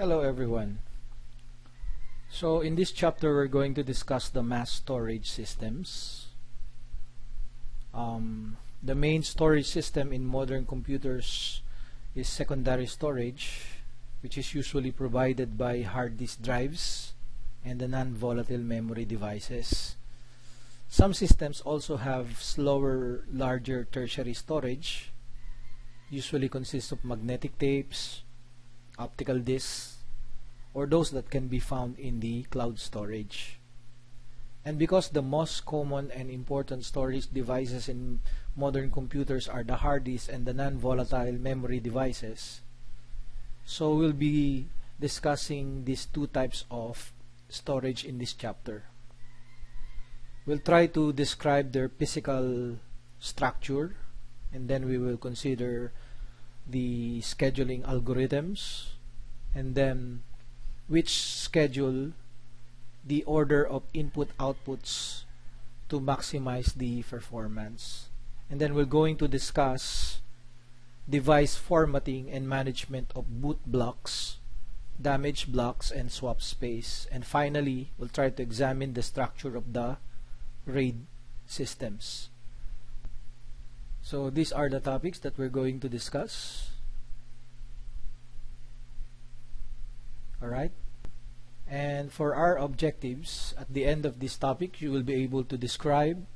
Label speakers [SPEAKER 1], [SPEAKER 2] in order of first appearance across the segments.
[SPEAKER 1] Hello everyone. So in this chapter we're going to discuss the mass storage systems. Um, the main storage system in modern computers is secondary storage which is usually provided by hard disk drives and the non-volatile memory devices. Some systems also have slower, larger tertiary storage usually consists of magnetic tapes, optical disks, or those that can be found in the cloud storage. And because the most common and important storage devices in modern computers are the hard disk and the non-volatile memory devices, so we'll be discussing these two types of storage in this chapter. We'll try to describe their physical structure and then we will consider the scheduling algorithms and then which schedule the order of input outputs to maximize the performance. And then we're going to discuss device formatting and management of boot blocks damage blocks and swap space. And finally we'll try to examine the structure of the RAID systems so these are the topics that we're going to discuss. Alright. And for our objectives, at the end of this topic, you will be able to describe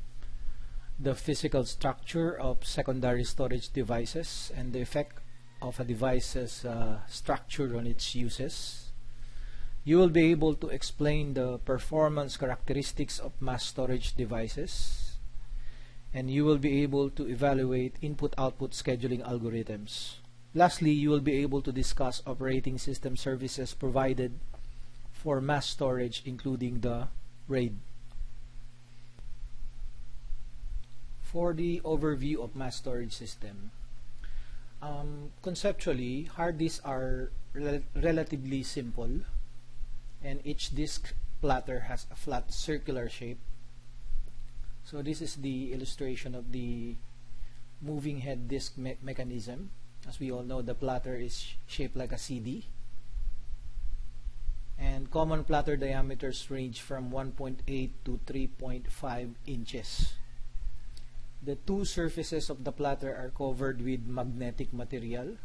[SPEAKER 1] the physical structure of secondary storage devices and the effect of a device's uh, structure on its uses. You will be able to explain the performance characteristics of mass storage devices and you will be able to evaluate input-output scheduling algorithms. Lastly, you will be able to discuss operating system services provided for mass storage including the RAID. For the overview of mass storage system, um, conceptually, hard disks are rel relatively simple and each disk platter has a flat circular shape so this is the illustration of the moving head disk me mechanism. As we all know, the platter is shaped like a CD. And common platter diameters range from 1.8 to 3.5 inches. The two surfaces of the platter are covered with magnetic material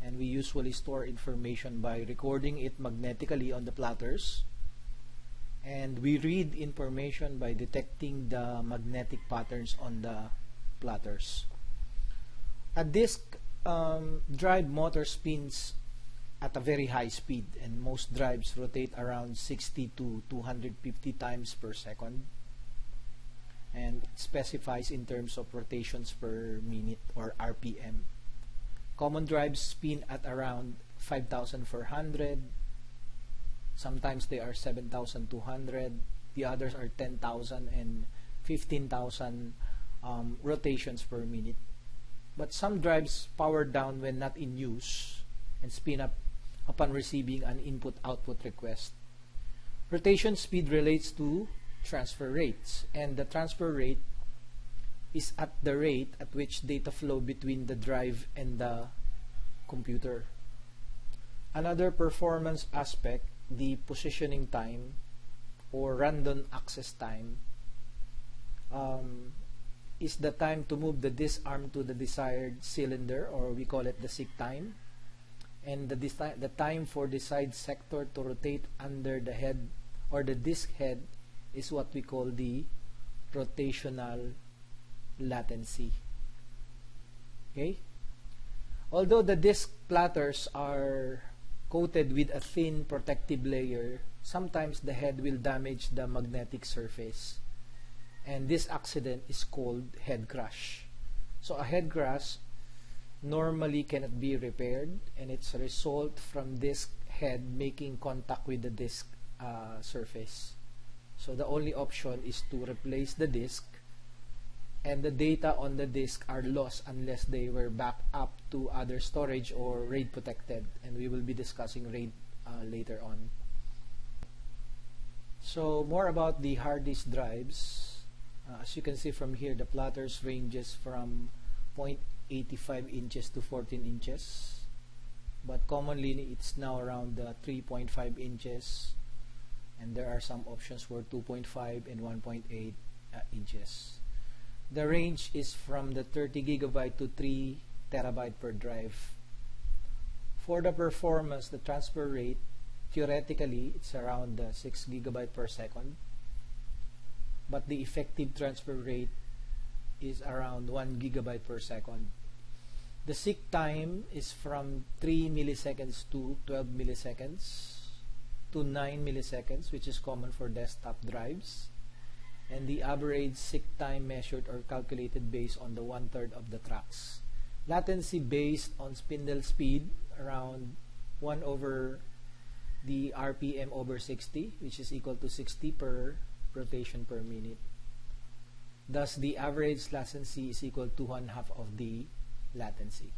[SPEAKER 1] and we usually store information by recording it magnetically on the platters and we read information by detecting the magnetic patterns on the platters. A disk um, drive motor spins at a very high speed and most drives rotate around 60 to 250 times per second and specifies in terms of rotations per minute or RPM. Common drives spin at around 5400 Sometimes they are 7,200. The others are 10,000 and 15,000 um, rotations per minute. But some drives power down when not in use and spin up upon receiving an input-output request. Rotation speed relates to transfer rates and the transfer rate is at the rate at which data flow between the drive and the computer. Another performance aspect the positioning time or random access time um, is the time to move the disk arm to the desired cylinder or we call it the seek time. And the, the time for the side sector to rotate under the head or the disk head is what we call the rotational latency. Okay? Although the disk platters are coated with a thin protective layer, sometimes the head will damage the magnetic surface. And this accident is called head crash. So a head crash normally cannot be repaired and it's a result from disk head making contact with the disk uh, surface. So the only option is to replace the disk and the data on the disk are lost unless they were backed up to other storage or RAID protected and we will be discussing RAID uh, later on. So more about the hard disk drives. Uh, as you can see from here the platters ranges from 0.85 inches to 14 inches but commonly it's now around uh, 3.5 inches and there are some options for 2.5 and 1.8 uh, inches. The range is from the 30 gigabyte to 3 terabyte per drive. For the performance, the transfer rate, theoretically, it's around uh, 6 gigabyte per second. But the effective transfer rate is around 1 gigabyte per second. The seek time is from 3 milliseconds to 12 milliseconds to 9 milliseconds, which is common for desktop drives. And the average seek time measured or calculated based on the one-third of the tracks. Latency based on spindle speed around 1 over the RPM over 60, which is equal to 60 per rotation per minute. Thus, the average latency is equal to one half of the latency.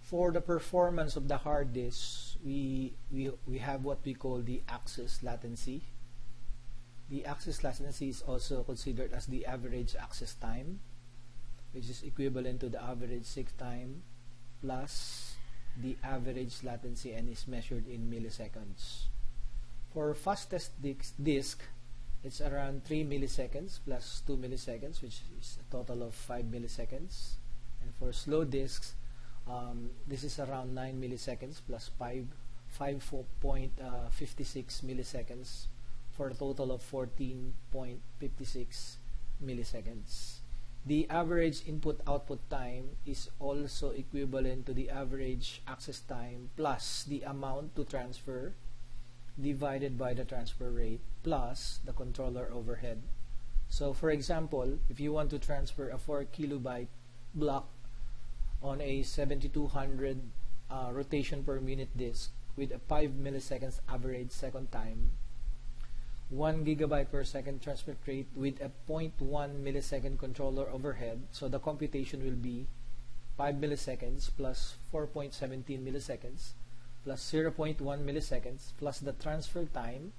[SPEAKER 1] For the performance of the hard disk, we, we, we have what we call the access latency. The access latency is also considered as the average access time, which is equivalent to the average seek time plus the average latency and is measured in milliseconds. For fastest disk, it's around 3 milliseconds plus 2 milliseconds, which is a total of 5 milliseconds. And for slow disks, um, this is around 9 milliseconds plus 5, 5.56 uh, milliseconds for a total of 14.56 milliseconds. The average input-output time is also equivalent to the average access time plus the amount to transfer divided by the transfer rate plus the controller overhead. So for example, if you want to transfer a 4 kilobyte block on a 7200 uh, rotation per minute disk with a 5 milliseconds average second time, 1 gigabyte per second transmit rate with a 0.1 millisecond controller overhead. So the computation will be 5 milliseconds plus 4.17 milliseconds plus 0.1 milliseconds plus the transfer time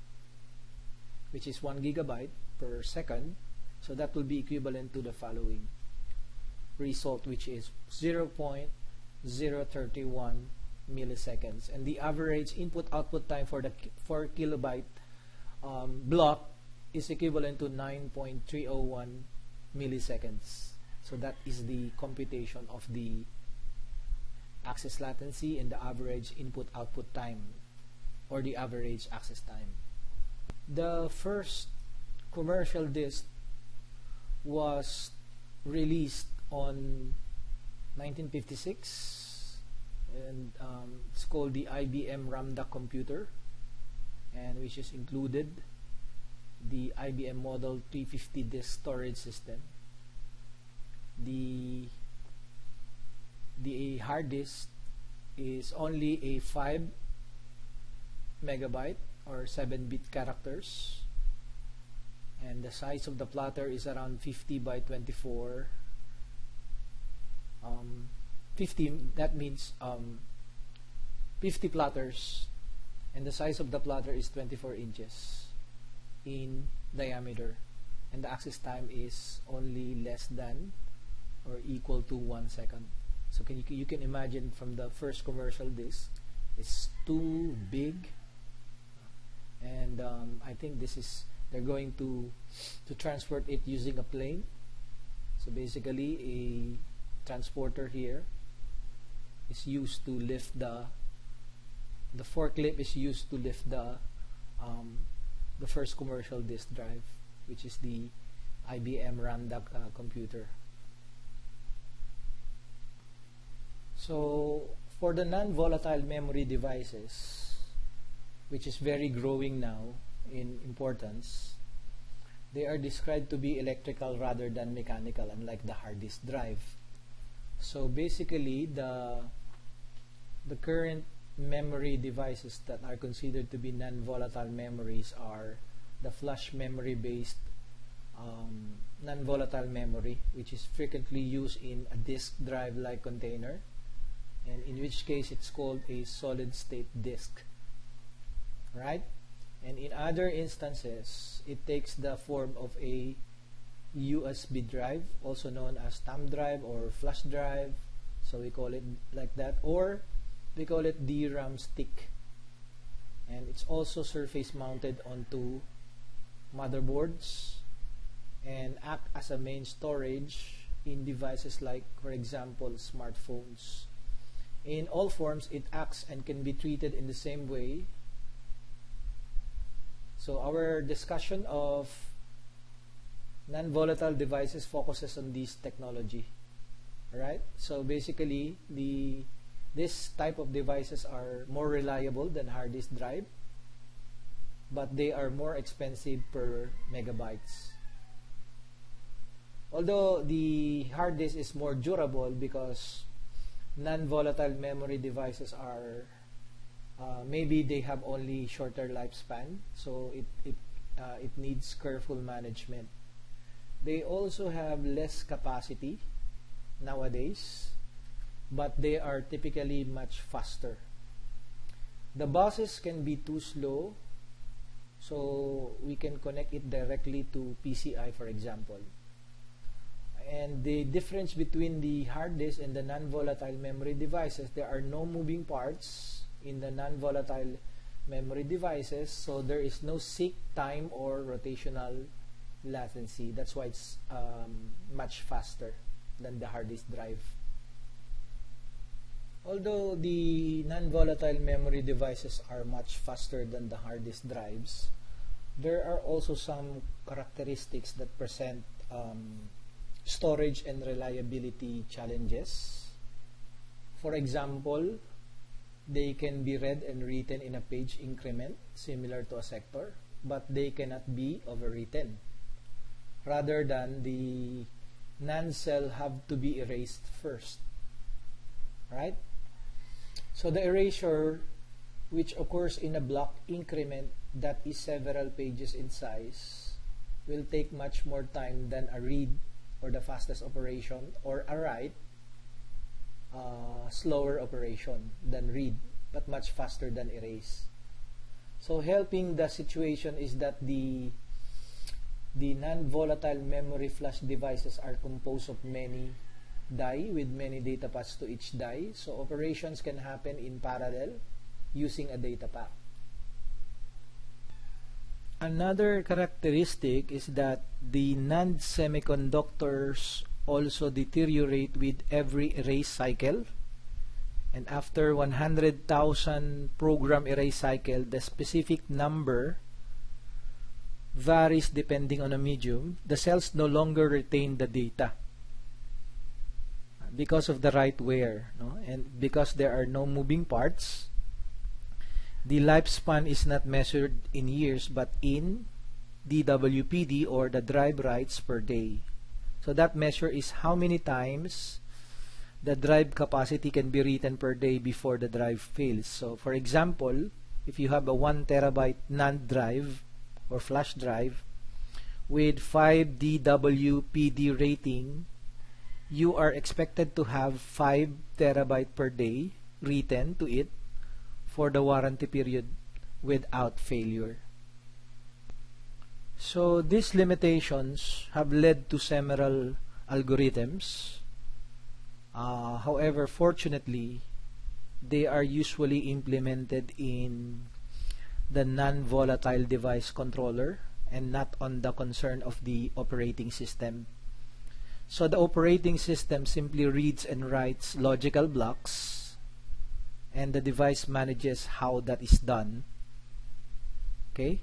[SPEAKER 1] which is 1 gigabyte per second so that will be equivalent to the following result which is 0.031 milliseconds and the average input output time for the 4 kilobyte um, block is equivalent to 9.301 milliseconds. So that is the computation of the access latency and the average input output time or the average access time. The first commercial disk was released on 1956 and um, it's called the IBM RAMAC computer and which is included the IBM Model 350 disk storage system the the hard disk is only a 5 megabyte or 7 bit characters and the size of the platter is around 50 by 24 um, 50 that means um, 50 platters and the size of the platter is 24 inches in diameter. And the access time is only less than or equal to one second. So can you, you can imagine from the first commercial disk it's too big. And um, I think this is they're going to to transport it using a plane. So basically a transporter here is used to lift the the forklift is used to lift the um, the first commercial disk drive which is the IBM RAMAC uh, computer. So for the non-volatile memory devices which is very growing now in importance they are described to be electrical rather than mechanical unlike the hard disk drive. So basically, the the current memory devices that are considered to be non-volatile memories are the flash memory based um, non-volatile memory which is frequently used in a disk drive like container and in which case it's called a solid state disk right and in other instances it takes the form of a USB drive, also known as thumb drive or flash drive, So we call it like that. Or we call it DRAM stick. And it's also surface mounted onto motherboards and act as a main storage in devices like, for example, smartphones. In all forms, it acts and can be treated in the same way. So our discussion of non-volatile devices focuses on this technology. Alright, so basically the this type of devices are more reliable than hard disk drive, but they are more expensive per megabytes. Although the hard disk is more durable because non-volatile memory devices are uh, maybe they have only shorter lifespan, so it it uh, it needs careful management. They also have less capacity nowadays, but they are typically much faster. The buses can be too slow, so we can connect it directly to PCI, for example. And the difference between the hard disk and the non-volatile memory devices, there are no moving parts in the non-volatile memory devices, so there is no seek time or rotational latency. That's why it's um, much faster than the hard disk drive. Although the non-volatile memory devices are much faster than the hard disk drives, there are also some characteristics that present um, storage and reliability challenges. For example, they can be read and written in a page increment similar to a sector, but they cannot be overwritten rather than the non-cell have to be erased first. Right? So the erasure which occurs in a block increment that is several pages in size will take much more time than a read or the fastest operation or a write uh, slower operation than read but much faster than erase. So helping the situation is that the the non-volatile memory flash devices are composed of many die with many data paths to each die. So operations can happen in parallel using a data path. Another characteristic is that the NAND semiconductors also deteriorate with every erase cycle. And after 100,000 program erase cycle, the specific number varies depending on a medium, the cells no longer retain the data because of the write wear no? and because there are no moving parts the lifespan is not measured in years but in DWPD or the drive writes per day so that measure is how many times the drive capacity can be written per day before the drive fails so for example if you have a 1 terabyte NAND drive or flash drive with 5 DWPD rating, you are expected to have 5 terabyte per day written to it for the warranty period without failure. So these limitations have led to several algorithms. Uh, however, fortunately, they are usually implemented in the non-volatile device controller and not on the concern of the operating system. So the operating system simply reads and writes logical blocks and the device manages how that is done. Okay?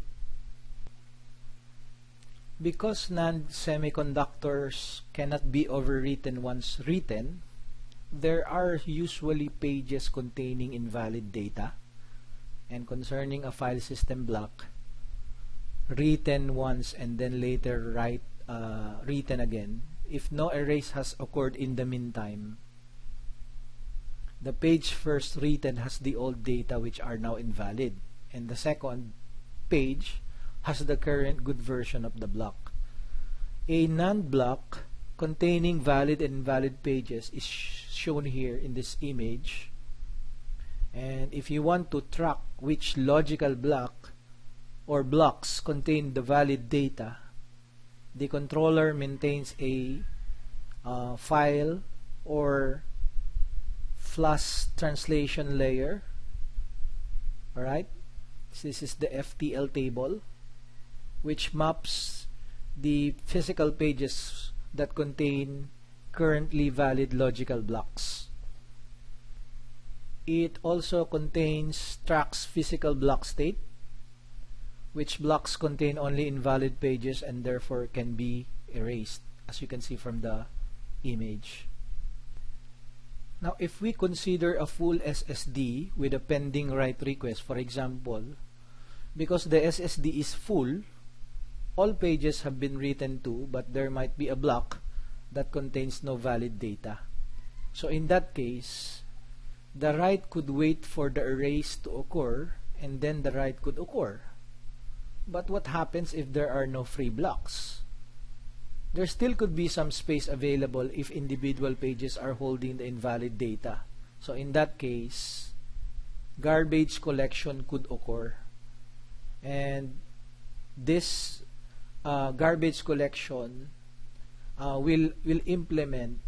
[SPEAKER 1] Because NAND semiconductors cannot be overwritten once written, there are usually pages containing invalid data and concerning a file system block written once and then later write uh, written again if no erase has occurred in the meantime. The page first written has the old data which are now invalid and the second page has the current good version of the block. A NAND block containing valid and invalid pages is sh shown here in this image. And if you want to track which logical block or blocks contain the valid data, the controller maintains a uh, file or flash translation layer. Alright, this is the FTL table which maps the physical pages that contain currently valid logical blocks. It also contains tracks physical block state which blocks contain only invalid pages and therefore can be erased as you can see from the image. Now if we consider a full SSD with a pending write request for example because the SSD is full all pages have been written to but there might be a block that contains no valid data. So in that case the write could wait for the erase to occur and then the write could occur. But what happens if there are no free blocks? There still could be some space available if individual pages are holding the invalid data. So in that case, garbage collection could occur. And this uh, garbage collection uh, will, will implement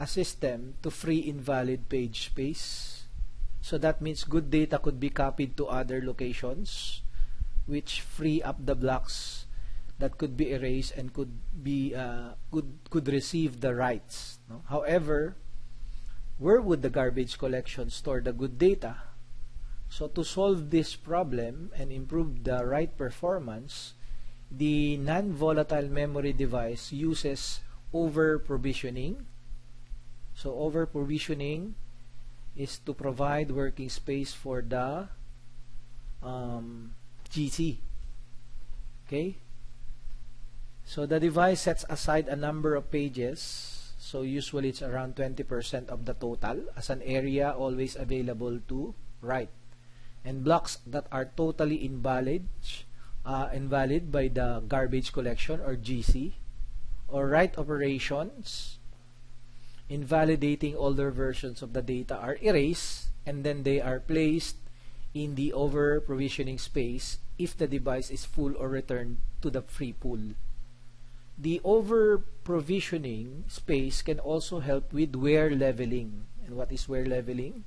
[SPEAKER 1] a system to free invalid page space. So that means good data could be copied to other locations which free up the blocks that could be erased and could be uh, could could receive the writes. No? However, where would the garbage collection store the good data? So to solve this problem and improve the write performance, the non-volatile memory device uses over provisioning. So over provisioning is to provide working space for the um, GC. Okay? So the device sets aside a number of pages. So usually it's around 20% of the total as an area always available to write. And blocks that are totally invalid, uh, invalid by the garbage collection or GC or write operations invalidating older versions of the data are erased and then they are placed in the over provisioning space if the device is full or returned to the free pool. The over provisioning space can also help with wear leveling. And what is wear leveling?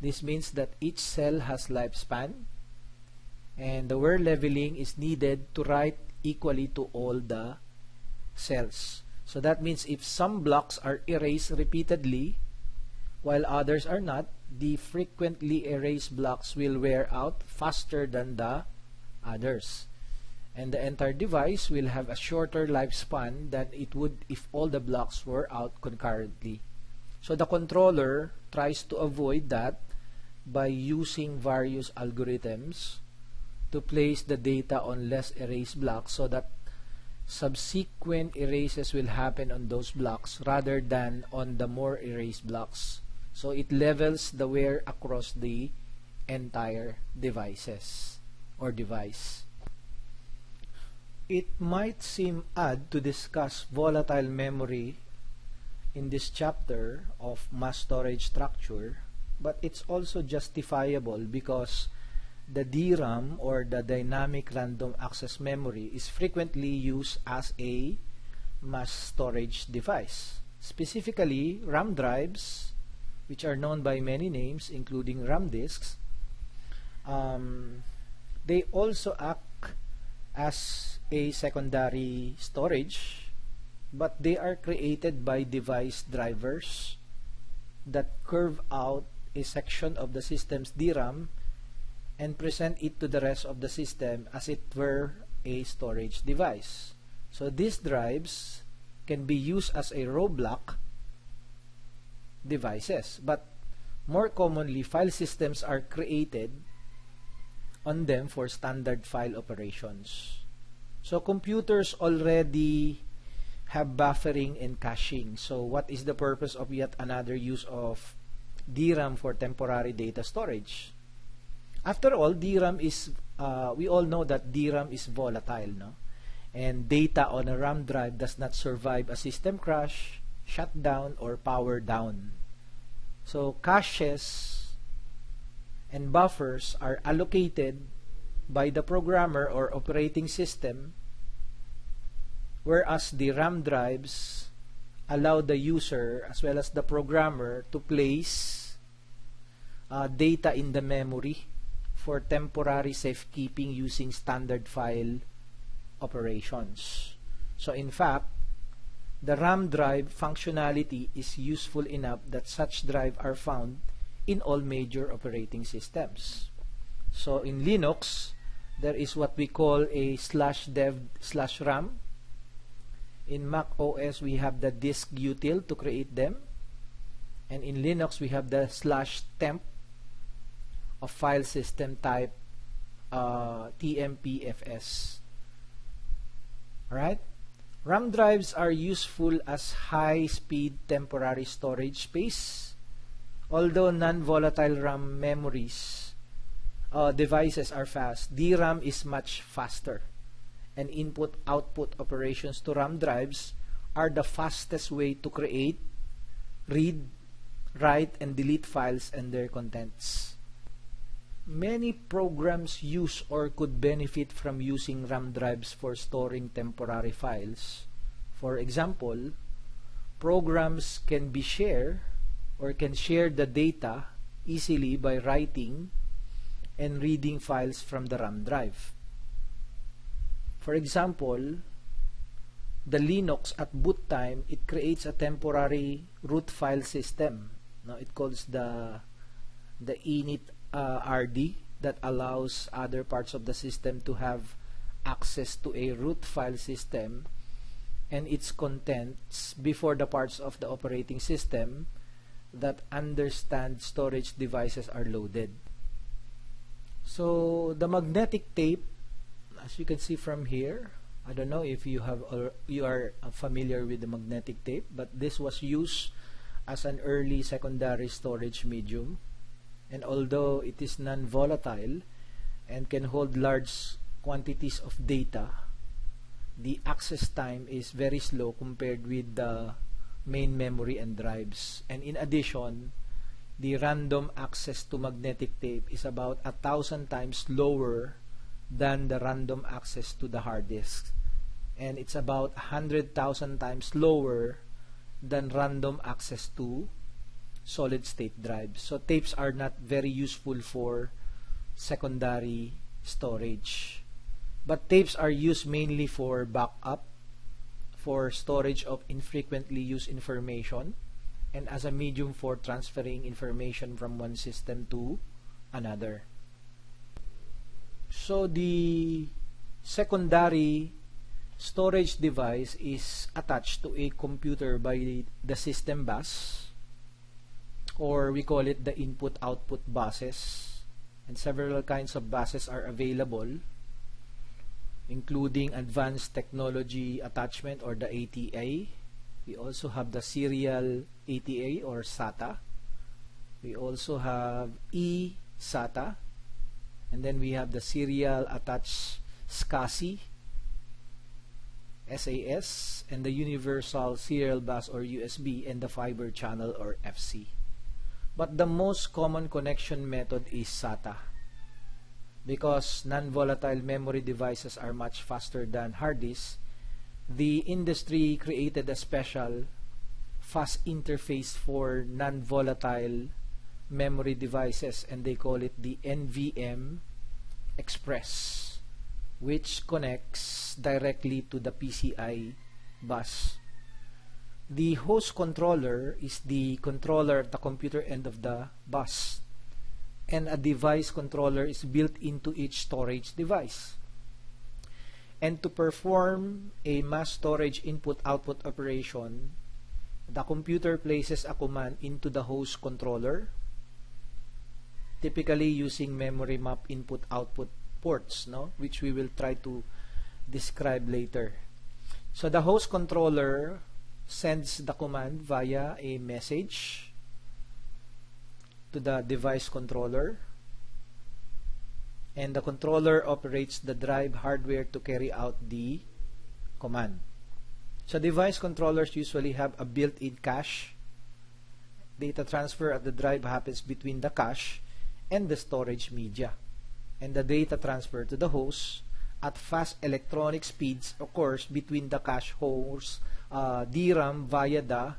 [SPEAKER 1] This means that each cell has lifespan and the wear leveling is needed to write equally to all the cells. So that means if some blocks are erased repeatedly while others are not, the frequently erased blocks will wear out faster than the others. And the entire device will have a shorter lifespan than it would if all the blocks were out concurrently. So the controller tries to avoid that by using various algorithms to place the data on less erased blocks so that subsequent erases will happen on those blocks rather than on the more erased blocks. So it levels the wear across the entire devices or device. It might seem odd to discuss volatile memory in this chapter of mass storage structure, but it's also justifiable because the DRAM or the dynamic random access memory is frequently used as a mass storage device. Specifically, RAM drives which are known by many names, including RAM disks, um, they also act as a secondary storage, but they are created by device drivers that curve out a section of the system's DRAM and present it to the rest of the system as it were a storage device. So these drives can be used as a row block devices. But more commonly, file systems are created on them for standard file operations. So computers already have buffering and caching. So what is the purpose of yet another use of DRAM for temporary data storage? After all, DRAM is, uh, we all know that DRAM is volatile, no? And data on a RAM drive does not survive a system crash, shutdown or power down. So caches and buffers are allocated by the programmer or operating system whereas the RAM drives allow the user as well as the programmer to place uh, data in the memory for temporary safekeeping using standard file operations. So in fact, the RAM drive functionality is useful enough that such drive are found in all major operating systems. So in Linux, there is what we call a slash dev slash RAM. In Mac OS, we have the disk util to create them. And in Linux, we have the slash temp of file system type uh, TMPFS. Alright? RAM drives are useful as high-speed temporary storage space. Although non-volatile RAM memories uh, devices are fast, DRAM is much faster. And input-output operations to RAM drives are the fastest way to create, read, write, and delete files and their contents. Many programs use or could benefit from using RAM drives for storing temporary files. For example, programs can be shared or can share the data easily by writing and reading files from the RAM drive. For example, the Linux at boot time, it creates a temporary root file system. Now it calls the the init uh, RD that allows other parts of the system to have access to a root file system and its contents before the parts of the operating system that understand storage devices are loaded. So the magnetic tape, as you can see from here, I don't know if you have or you are familiar with the magnetic tape, but this was used as an early secondary storage medium and although it is non-volatile and can hold large quantities of data, the access time is very slow compared with the main memory and drives. And in addition, the random access to magnetic tape is about a thousand times lower than the random access to the hard disk. And it's about 100,000 times lower than random access to solid state drives. So tapes are not very useful for secondary storage. But tapes are used mainly for backup, for storage of infrequently used information, and as a medium for transferring information from one system to another. So the secondary storage device is attached to a computer by the system bus or we call it the input-output buses. And several kinds of buses are available including advanced technology attachment or the ATA we also have the serial ATA or SATA we also have eSATA and then we have the serial attached SCSI SAS and the universal serial bus or USB and the fiber channel or FC but the most common connection method is SATA. Because non-volatile memory devices are much faster than hard disks, the industry created a special fast interface for non-volatile memory devices and they call it the NVM Express which connects directly to the PCI bus the host controller is the controller at the computer end of the bus. And a device controller is built into each storage device. And to perform a mass storage input-output operation the computer places a command into the host controller typically using memory map input-output ports no? Which we will try to describe later. So the host controller sends the command via a message to the device controller and the controller operates the drive hardware to carry out the command. So device controllers usually have a built-in cache. Data transfer at the drive happens between the cache and the storage media. And the data transfer to the host at fast electronic speeds occurs between the cache host uh, DRAM via the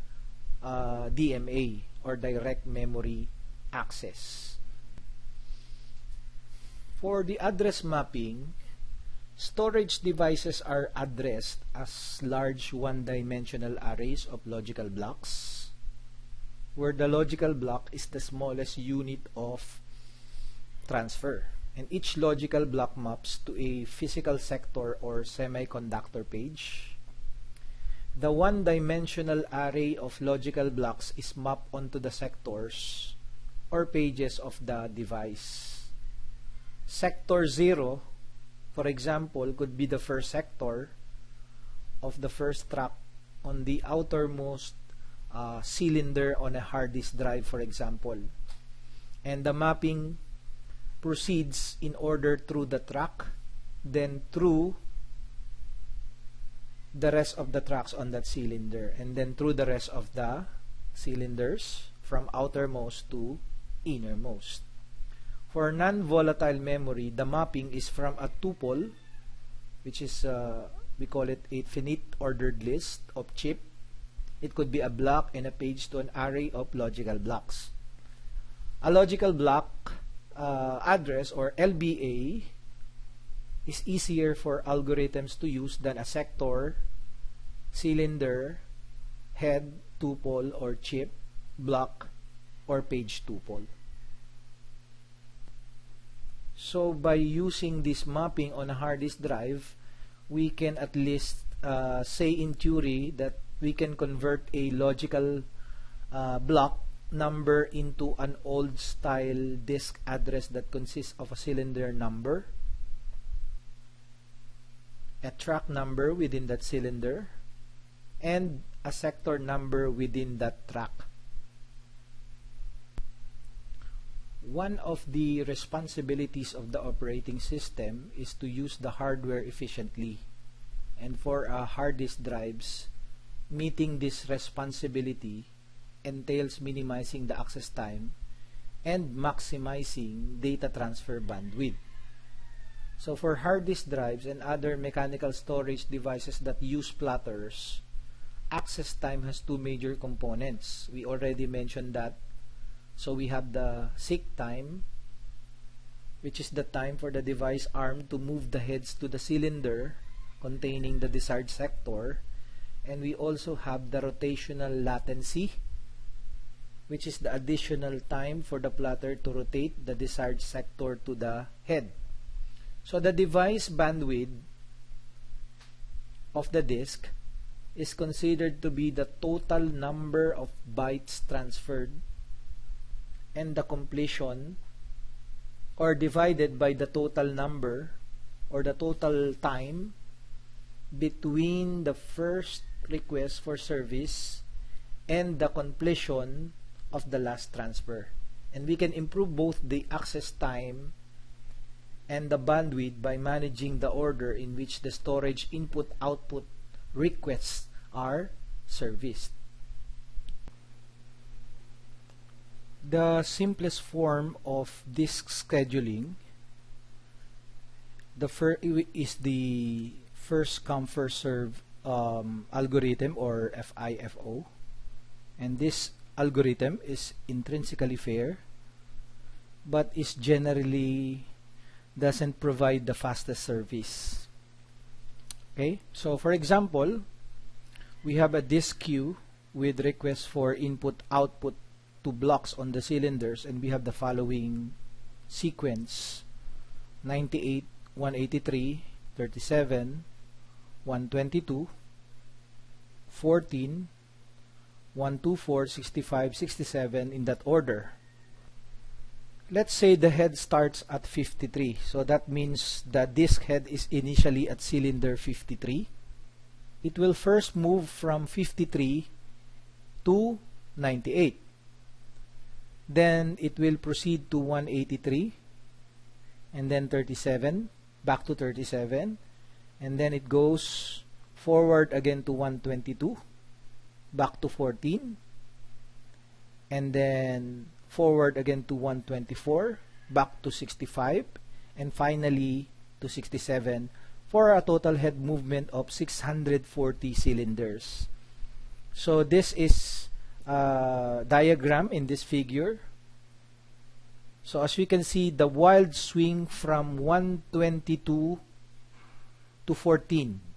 [SPEAKER 1] uh, DMA or direct memory access. For the address mapping, storage devices are addressed as large one-dimensional arrays of logical blocks where the logical block is the smallest unit of transfer and each logical block maps to a physical sector or semiconductor page. The one-dimensional array of logical blocks is mapped onto the sectors or pages of the device. Sector 0, for example, could be the first sector of the first track on the outermost uh, cylinder on a hard disk drive, for example. And the mapping proceeds in order through the track, then through the rest of the tracks on that cylinder, and then through the rest of the cylinders from outermost to innermost. For non-volatile memory, the mapping is from a tuple, which is, uh, we call it a finite ordered list of chip. It could be a block and a page to an array of logical blocks. A logical block uh, address or LBA is easier for algorithms to use than a sector, cylinder, head, tuple, or chip, block, or page tuple. So by using this mapping on a hard disk drive, we can at least uh, say in theory that we can convert a logical uh, block number into an old style disk address that consists of a cylinder number, a track number within that cylinder, and a sector number within that track. One of the responsibilities of the operating system is to use the hardware efficiently. And for uh, hard disk drives, meeting this responsibility entails minimizing the access time and maximizing data transfer bandwidth. So for hard disk drives and other mechanical storage devices that use platters, access time has two major components. We already mentioned that so we have the seek time, which is the time for the device arm to move the heads to the cylinder containing the desired sector. And we also have the rotational latency, which is the additional time for the platter to rotate the desired sector to the head. So the device bandwidth of the disk is considered to be the total number of bytes transferred and the completion or divided by the total number or the total time between the first request for service and the completion of the last transfer. And we can improve both the access time and the bandwidth by managing the order in which the storage input-output requests are serviced. the simplest form of disk scheduling the is the first come first serve um, algorithm or FIFO and this algorithm is intrinsically fair but is generally doesn't provide the fastest service. Okay? So for example we have a disk queue with requests for input output to blocks on the cylinders and we have the following sequence. 98 183 37 122 14 124 65 67 in that order. Let's say the head starts at 53 so that means the disk head is initially at cylinder 53 it will first move from 53 to 98 then it will proceed to 183 and then 37 back to 37 and then it goes forward again to 122 back to 14 and then forward again to 124 back to 65 and finally to 67 for a total head movement of 640 cylinders. So this is a diagram in this figure. So as we can see, the wild swing from 122 to 14.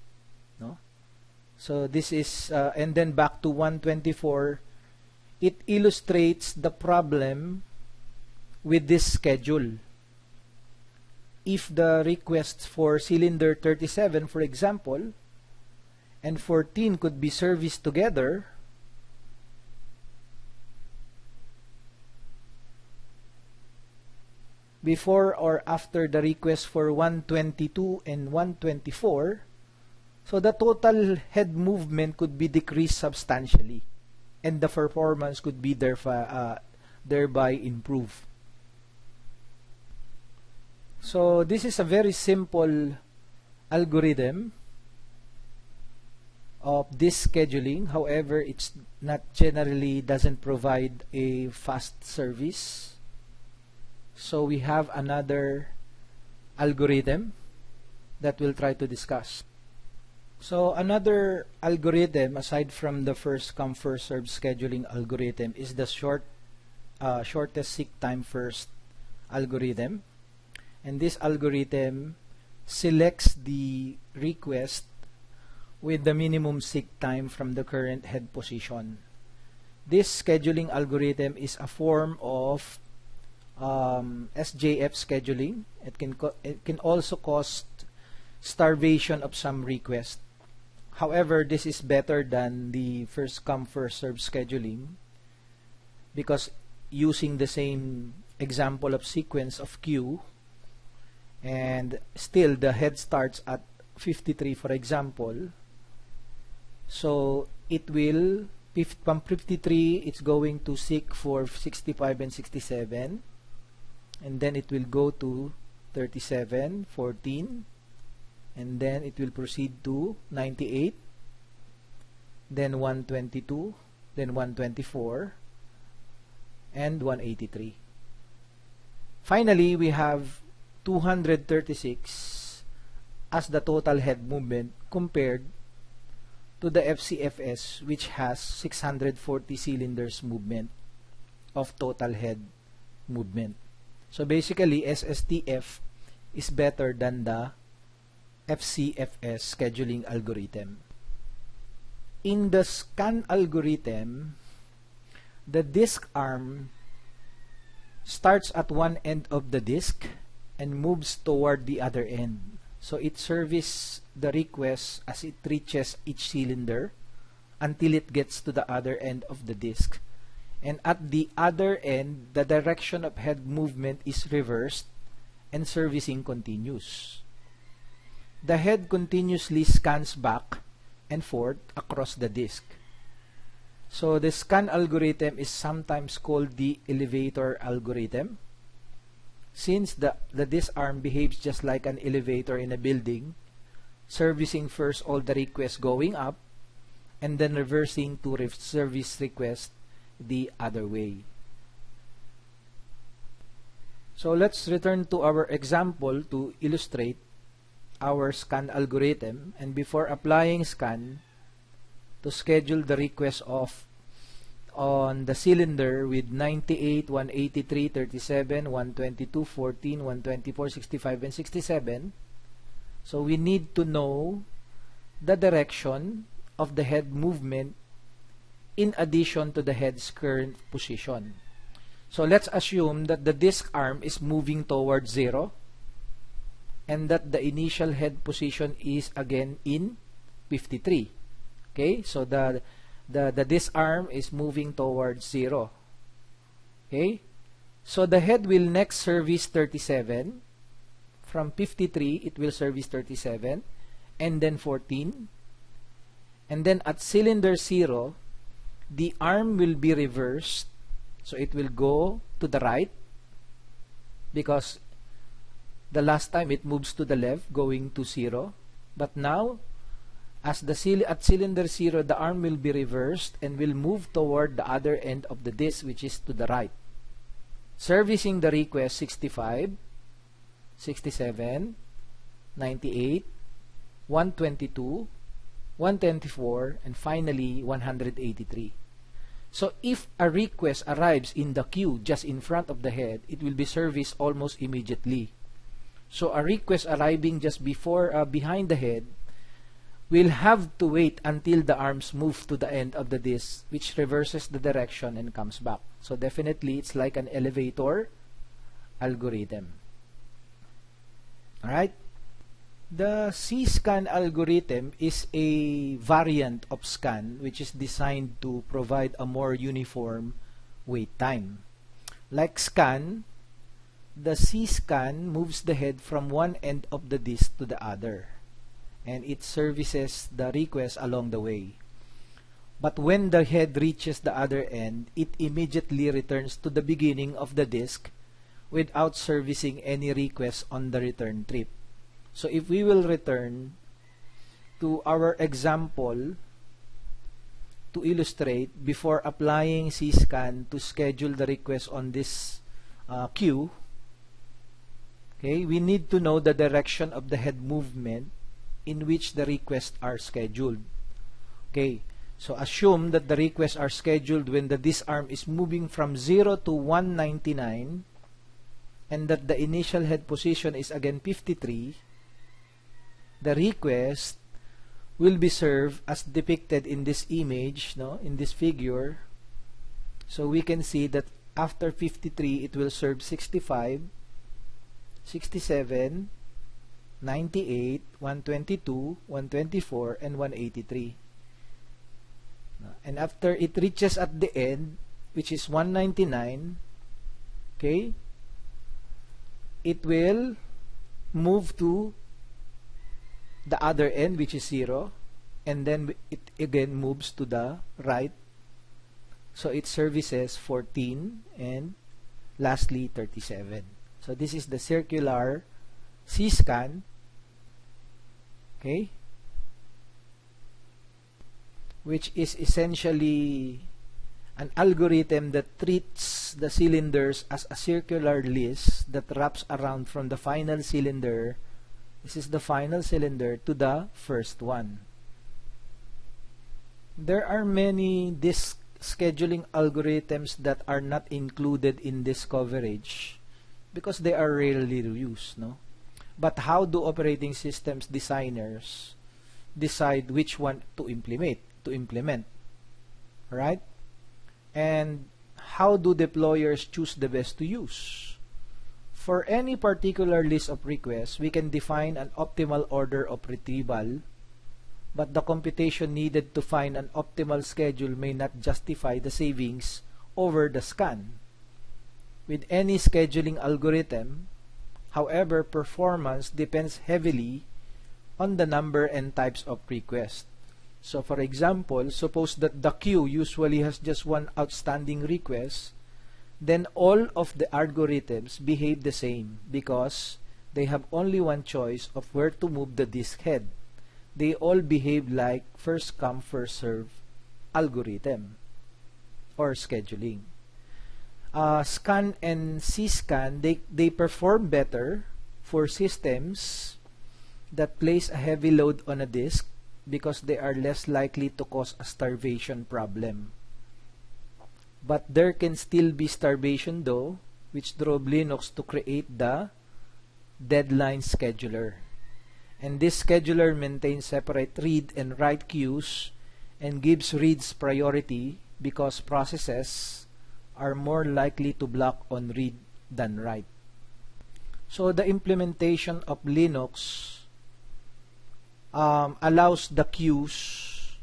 [SPEAKER 1] So this is, uh, and then back to 124. It illustrates the problem with this schedule. If the requests for cylinder 37, for example, and 14 could be serviced together, before or after the request for 122 and 124, so the total head movement could be decreased substantially and the performance could be thereby, uh, thereby improved. So this is a very simple algorithm of this scheduling. However, it's not generally doesn't provide a fast service. So we have another algorithm that we'll try to discuss. So another algorithm aside from the first come first serve scheduling algorithm is the short uh, shortest seek time first algorithm. And this algorithm selects the request with the minimum seek time from the current head position. This scheduling algorithm is a form of um, SJF scheduling. It can it can also cause starvation of some requests. However, this is better than the first come first serve scheduling because using the same example of sequence of queue and still the head starts at 53 for example. So it will from 53 it's going to seek for 65 and 67 and then it will go to 37 14 and then it will proceed to 98 then 122 then 124 and 183 finally we have 236 as the total head movement compared to the FCFS which has 640 cylinders movement of total head movement. So basically, SSTF is better than the FCFS scheduling algorithm. In the scan algorithm, the disk arm starts at one end of the disk and moves toward the other end. So it services the request as it reaches each cylinder until it gets to the other end of the disk and at the other end the direction of head movement is reversed and servicing continues. The head continuously scans back and forth across the disk. So the scan algorithm is sometimes called the elevator algorithm. Since the, the disk arm behaves just like an elevator in a building, servicing first all the requests going up and then reversing to re service request the other way. So let's return to our example to illustrate our scan algorithm and before applying scan to schedule the request of on the cylinder with 98, 183, 37, 122, 14, 124, 65, and 67. So we need to know the direction of the head movement in addition to the head's current position. So let's assume that the disk arm is moving towards 0 and that the initial head position is again in 53. Okay, so the, the, the disk arm is moving towards 0. Okay, so the head will next service 37. From 53, it will service 37 and then 14. And then at cylinder 0, the arm will be reversed so it will go to the right because the last time it moves to the left going to 0 but now as the at cylinder 0 the arm will be reversed and will move toward the other end of the disc which is to the right servicing the request 65 67 98 122, 124, and finally 183. So if a request arrives in the queue just in front of the head, it will be serviced almost immediately. So a request arriving just before uh, behind the head will have to wait until the arms move to the end of the disc which reverses the direction and comes back. So definitely it's like an elevator algorithm. Alright? The C-scan algorithm is a variant of scan which is designed to provide a more uniform wait time. Like scan, the C-scan moves the head from one end of the disk to the other and it services the request along the way. But when the head reaches the other end, it immediately returns to the beginning of the disk without servicing any request on the return trip. So if we will return to our example to illustrate before applying C-scan to schedule the request on this uh, queue, okay, we need to know the direction of the head movement in which the requests are scheduled. Okay, so assume that the requests are scheduled when the disk arm is moving from 0 to 199 and that the initial head position is again 53 the request will be served as depicted in this image, no, in this figure. So we can see that after 53, it will serve 65, 67, 98, 122, 124, and 183. And after it reaches at the end, which is 199, okay, it will move to the other end which is 0 and then it again moves to the right so it services 14 and lastly 37 so this is the circular C-scan. Okay? Which is essentially an algorithm that treats the cylinders as a circular list that wraps around from the final cylinder. This is the final cylinder to the first one. There are many disk scheduling algorithms that are not included in this coverage because they are rarely used, no? But how do operating systems designers decide which one to implement, to implement? Right? And how do deployers choose the best to use? For any particular list of requests, we can define an optimal order of retrieval, but the computation needed to find an optimal schedule may not justify the savings over the scan. With any scheduling algorithm, however, performance depends heavily on the number and types of requests. So for example, suppose that the queue usually has just one outstanding request, then all of the algorithms behave the same because they have only one choice of where to move the disk head. They all behave like first come first serve algorithm or scheduling. Uh, scan and C-scan, they, they perform better for systems that place a heavy load on a disk because they are less likely to cause a starvation problem. But there can still be starvation though, which drove Linux to create the deadline scheduler. And this scheduler maintains separate read and write queues and gives reads priority because processes are more likely to block on read than write. So the implementation of Linux um, allows the queues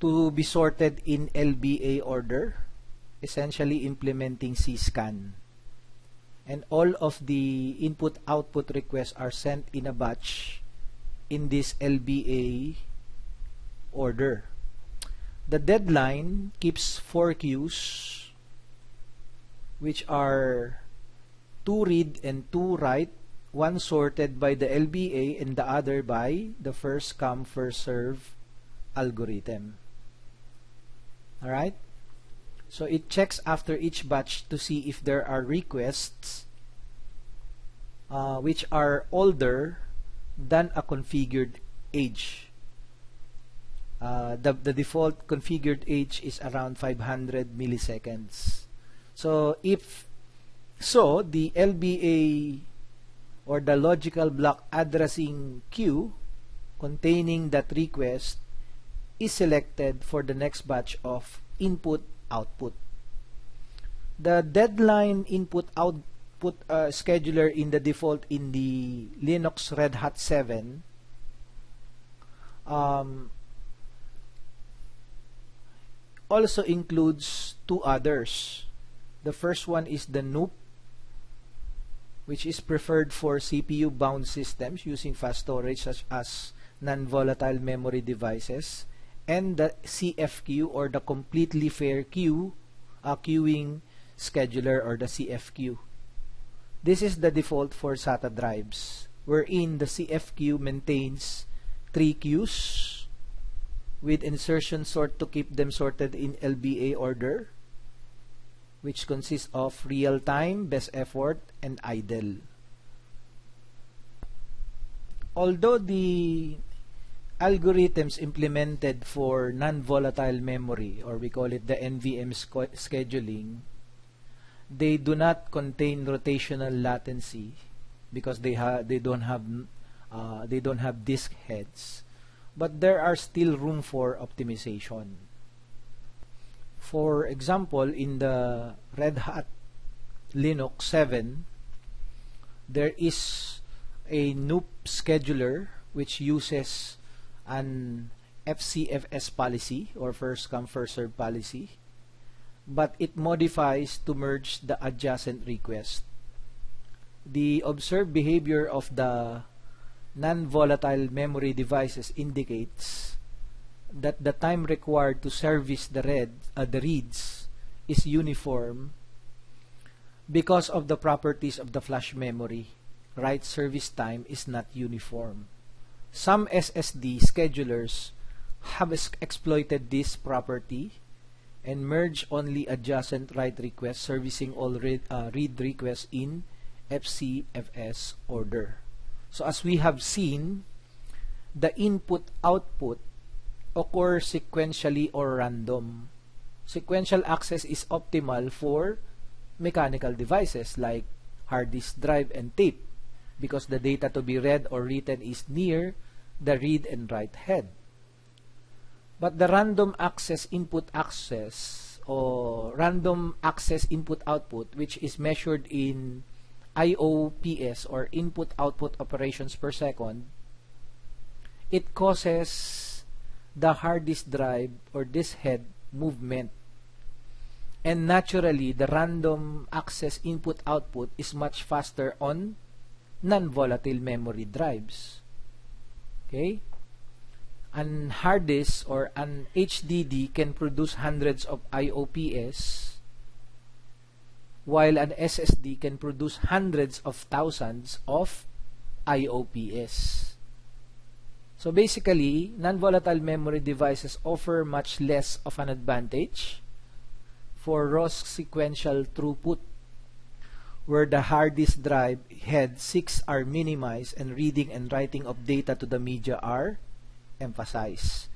[SPEAKER 1] to be sorted in LBA order, essentially implementing C-scan. And all of the input-output requests are sent in a batch in this LBA order. The deadline keeps four queues, which are two read and two write, one sorted by the LBA and the other by the first come first serve algorithm. Alright? So it checks after each batch to see if there are requests uh, which are older than a configured age. Uh, the, the default configured age is around 500 milliseconds. So if so, the LBA or the logical block addressing queue containing that request is selected for the next batch of input output. The deadline input output uh, scheduler in the default in the Linux Red Hat 7 um, also includes two others. The first one is the NOOP which is preferred for CPU bound systems using fast storage such as non-volatile memory devices and the CFQ or the completely fair queue uh, queuing scheduler or the CFQ. This is the default for SATA drives wherein the CFQ maintains three queues with insertion sort to keep them sorted in LBA order which consists of real time, best effort, and idle. Although the algorithms implemented for non-volatile memory or we call it the NVM scheduling they do not contain rotational latency because they have they don't have uh, they don't have disk heads but there are still room for optimization for example in the Red Hat Linux 7 there is a NOOP scheduler which uses an FCFS policy or first come first serve policy but it modifies to merge the adjacent request. The observed behavior of the non-volatile memory devices indicates that the time required to service the read uh, the reads is uniform because of the properties of the flash memory. Write service time is not uniform. Some SSD schedulers have exploited this property and merge only adjacent write requests servicing all read, uh, read requests in FCFS order. So as we have seen, the input-output occur sequentially or random. Sequential access is optimal for mechanical devices like hard disk drive and tape because the data to be read or written is near the read and write head. But the random access input access or random access input output which is measured in IOPS or input output operations per second it causes the hard disk drive or disk head movement. And naturally the random access input output is much faster on non-volatile memory drives. Okay? An hard disk or an HDD can produce hundreds of IOPS while an SSD can produce hundreds of thousands of IOPS. So basically, non-volatile memory devices offer much less of an advantage for raw sequential throughput where the hard disk drive head 6 are minimized and reading and writing of data to the media are emphasize.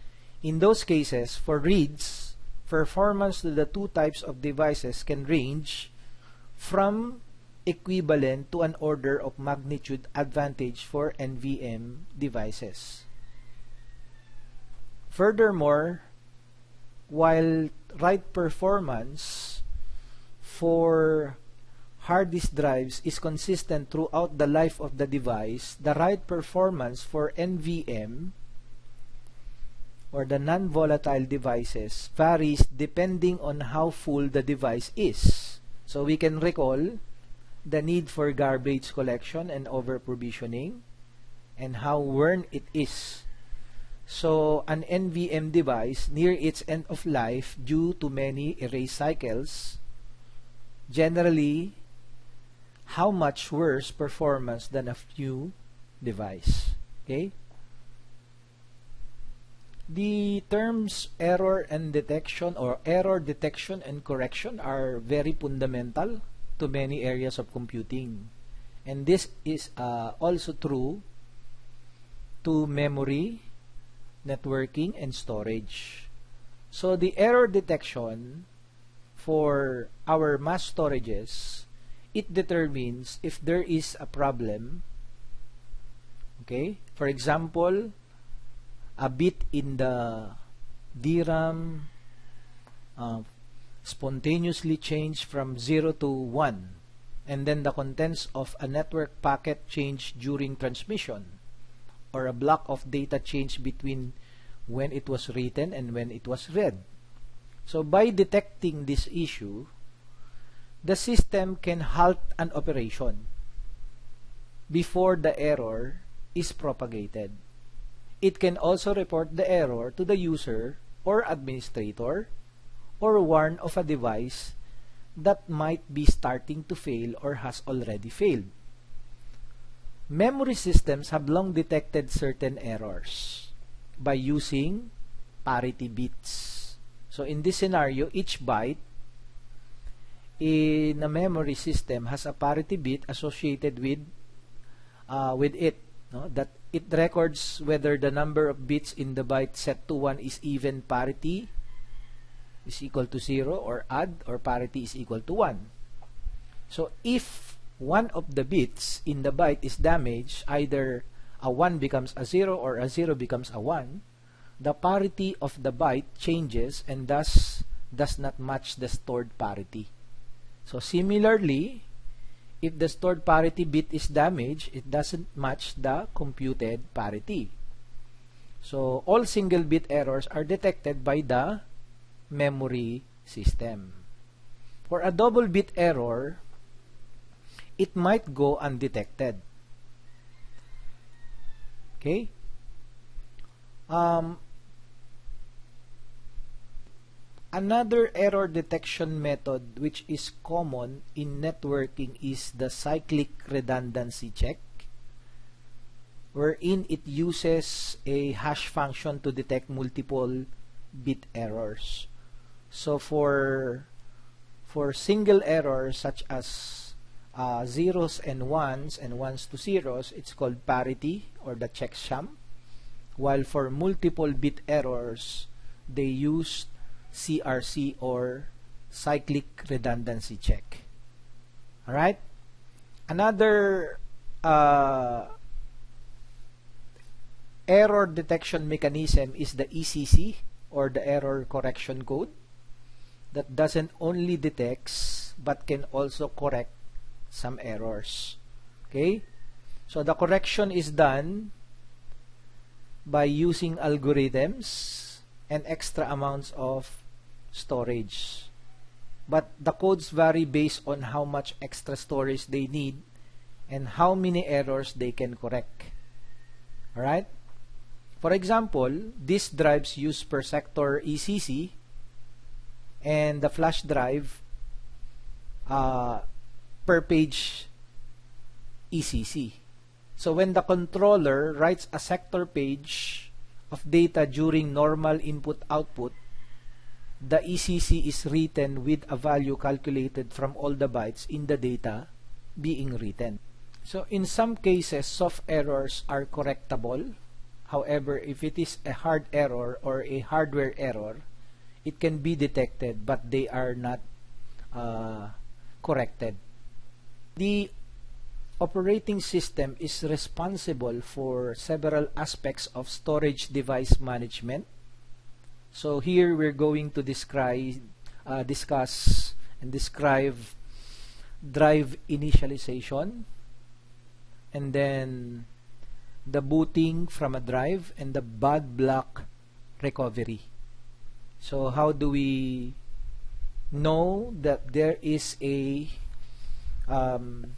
[SPEAKER 1] In those cases, for reads, performance to the two types of devices can range from equivalent to an order of magnitude advantage for NVM devices. Furthermore, while write performance for hard disk drives is consistent throughout the life of the device, the write performance for NVM or the non-volatile devices varies depending on how full the device is. So we can recall the need for garbage collection and over-provisioning and how worn it is. So an NVM device near its end of life due to many erase cycles generally how much worse performance than a new device. Okay? The terms error and detection or error detection and correction are very fundamental to many areas of computing. And this is uh, also true to memory, networking, and storage. So the error detection for our mass storages, it determines if there is a problem. Okay, for example, a bit in the DRAM uh, spontaneously changed from 0 to 1 and then the contents of a network packet change during transmission or a block of data change between when it was written and when it was read. So by detecting this issue, the system can halt an operation before the error is propagated. It can also report the error to the user or administrator or warn of a device that might be starting to fail or has already failed. Memory systems have long detected certain errors by using parity bits. So in this scenario, each byte in a memory system has a parity bit associated with uh, with it no? that it records whether the number of bits in the byte set to 1 is even parity is equal to 0 or odd or parity is equal to 1. So if one of the bits in the byte is damaged, either a 1 becomes a 0 or a 0 becomes a 1, the parity of the byte changes and thus does not match the stored parity. So similarly, if the stored parity bit is damaged, it doesn't match the computed parity. So all single bit errors are detected by the memory system. For a double bit error, it might go undetected. Okay? Um, another error detection method which is common in networking is the cyclic redundancy check wherein it uses a hash function to detect multiple bit errors. So for for single errors such as uh, zeros and ones and ones to zeros, it's called parity or the checksum. While for multiple bit errors, they use CRC or cyclic redundancy check. Alright? Another uh, error detection mechanism is the ECC or the error correction code that doesn't only detects but can also correct some errors. Okay? So the correction is done by using algorithms and extra amounts of storage. But the codes vary based on how much extra storage they need and how many errors they can correct. Alright? For example, disk drives use per sector ECC and the flash drive uh, per page ECC. So when the controller writes a sector page of data during normal input-output, the ECC is written with a value calculated from all the bytes in the data being written. So in some cases, soft errors are correctable. However, if it is a hard error or a hardware error, it can be detected but they are not uh, corrected. The operating system is responsible for several aspects of storage device management. So here we're going to describe, uh, discuss and describe drive initialization and then the booting from a drive and the bad block recovery. So how do we know that there is a um,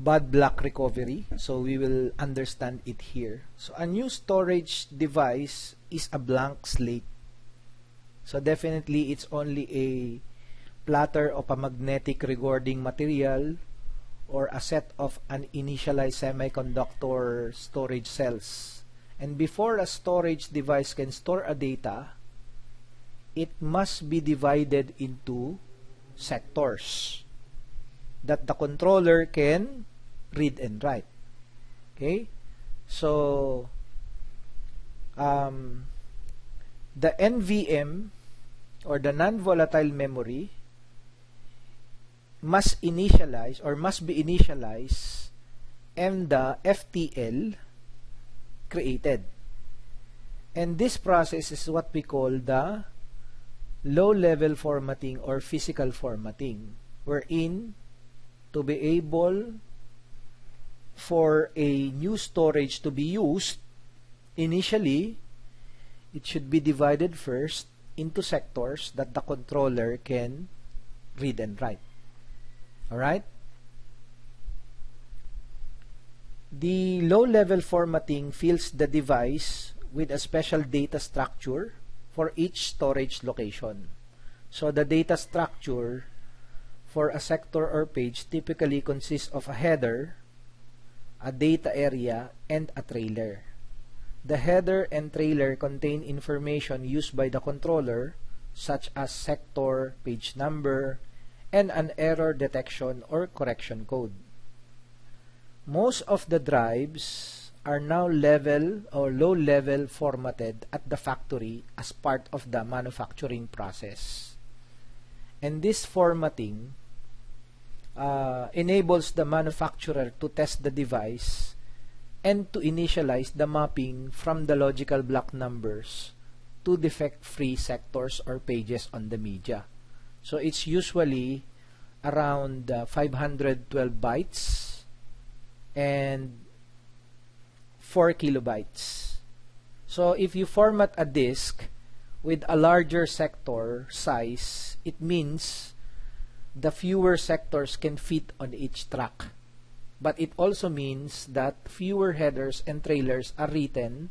[SPEAKER 1] bad block recovery? So we will understand it here. So a new storage device is a blank slate. So definitely it's only a platter of a magnetic recording material or a set of uninitialized semiconductor storage cells and before a storage device can store a data, it must be divided into sectors that the controller can read and write. Okay? So, um, the NVM or the non-volatile memory must initialize or must be initialized and the FTL created. And this process is what we call the low-level formatting or physical formatting, wherein to be able for a new storage to be used, initially, it should be divided first into sectors that the controller can read and write. Alright? The low-level formatting fills the device with a special data structure for each storage location. So the data structure for a sector or page typically consists of a header, a data area, and a trailer. The header and trailer contain information used by the controller such as sector, page number, and an error detection or correction code. Most of the drives are now level or low level formatted at the factory as part of the manufacturing process. And this formatting uh, enables the manufacturer to test the device and to initialize the mapping from the logical block numbers to defect-free sectors or pages on the media. So it's usually around uh, 512 bytes and 4 kilobytes. So if you format a disk with a larger sector size, it means the fewer sectors can fit on each track. But it also means that fewer headers and trailers are written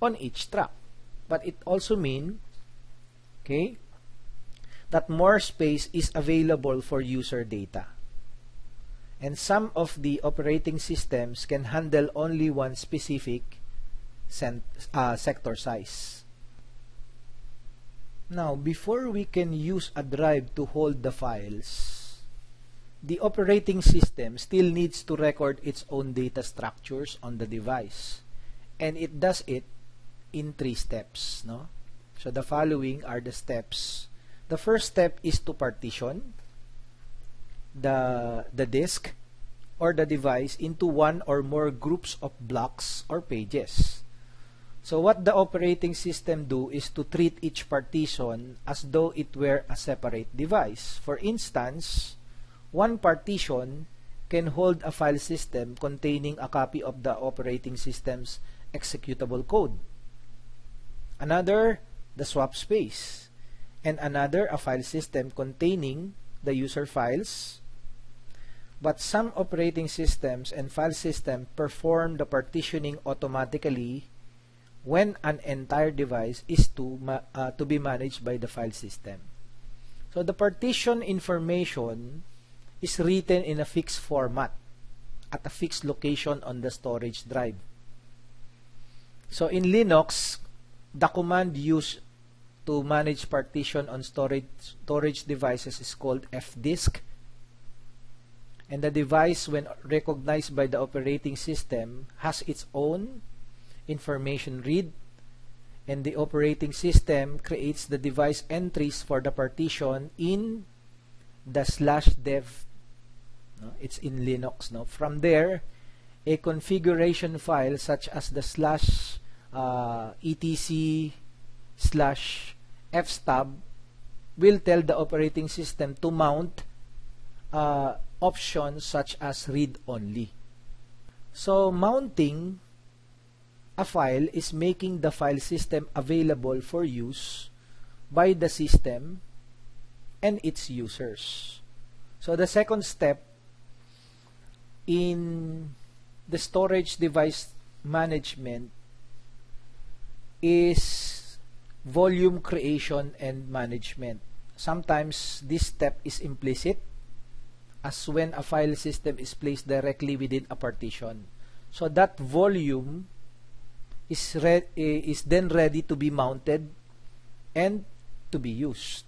[SPEAKER 1] on each track. But it also means, okay, that more space is available for user data. And some of the operating systems can handle only one specific uh, sector size. Now, before we can use a drive to hold the files, the operating system still needs to record its own data structures on the device. And it does it in three steps. No? So the following are the steps the first step is to partition the, the disk or the device into one or more groups of blocks or pages. So what the operating system do is to treat each partition as though it were a separate device. For instance, one partition can hold a file system containing a copy of the operating system's executable code. Another, the swap space and another a file system containing the user files. But some operating systems and file system perform the partitioning automatically when an entire device is to, uh, to be managed by the file system. So the partition information is written in a fixed format at a fixed location on the storage drive. So in Linux, the command used to manage partition on storage storage devices is called fdisk and the device when recognized by the operating system has its own information read and the operating system creates the device entries for the partition in the slash dev no? it's in Linux no from there a configuration file such as the slash uh, etc slash fstab will tell the operating system to mount uh, options such as read only. So mounting a file is making the file system available for use by the system and its users. So the second step in the storage device management is volume creation and management. Sometimes this step is implicit as when a file system is placed directly within a partition. So that volume is, re eh, is then ready to be mounted and to be used.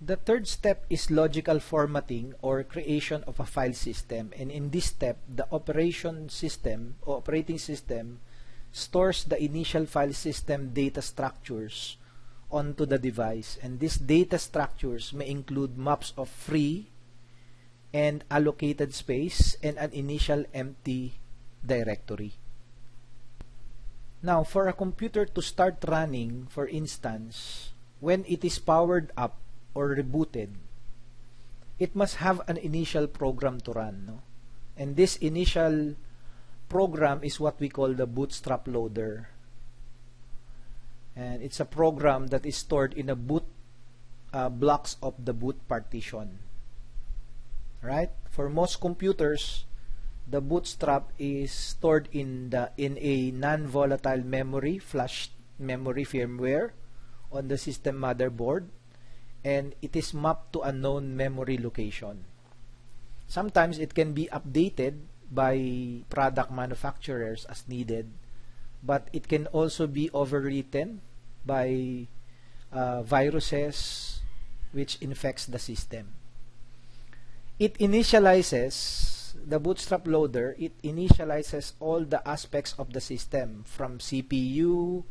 [SPEAKER 1] The third step is logical formatting or creation of a file system. And in this step, the operation system or operating system stores the initial file system data structures onto the device. And these data structures may include maps of free and allocated space and an initial empty directory. Now, for a computer to start running, for instance, when it is powered up or rebooted, it must have an initial program to run. No? And this initial program is what we call the bootstrap loader. And it's a program that is stored in a boot uh, blocks of the boot partition. Right? For most computers, the bootstrap is stored in the in a non-volatile memory flash memory firmware on the system motherboard and it is mapped to a known memory location. Sometimes it can be updated by product manufacturers as needed but it can also be overwritten by uh, viruses which infects the system. It initializes the bootstrap loader, it initializes all the aspects of the system from CPU,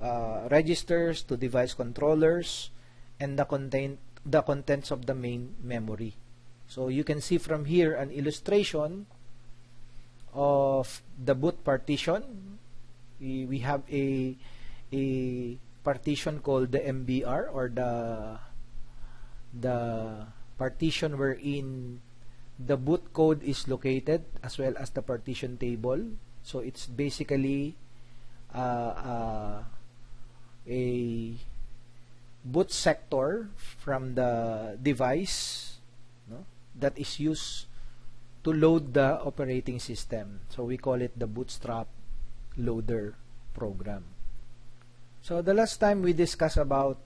[SPEAKER 1] uh, registers to device controllers, and the content the contents of the main memory. So you can see from here an illustration of the boot partition. We, we have a a partition called the MBR or the the partition wherein the boot code is located as well as the partition table. So it's basically uh, uh, a boot sector from the device no, that is used to load the operating system. So we call it the bootstrap loader program. So the last time we discussed about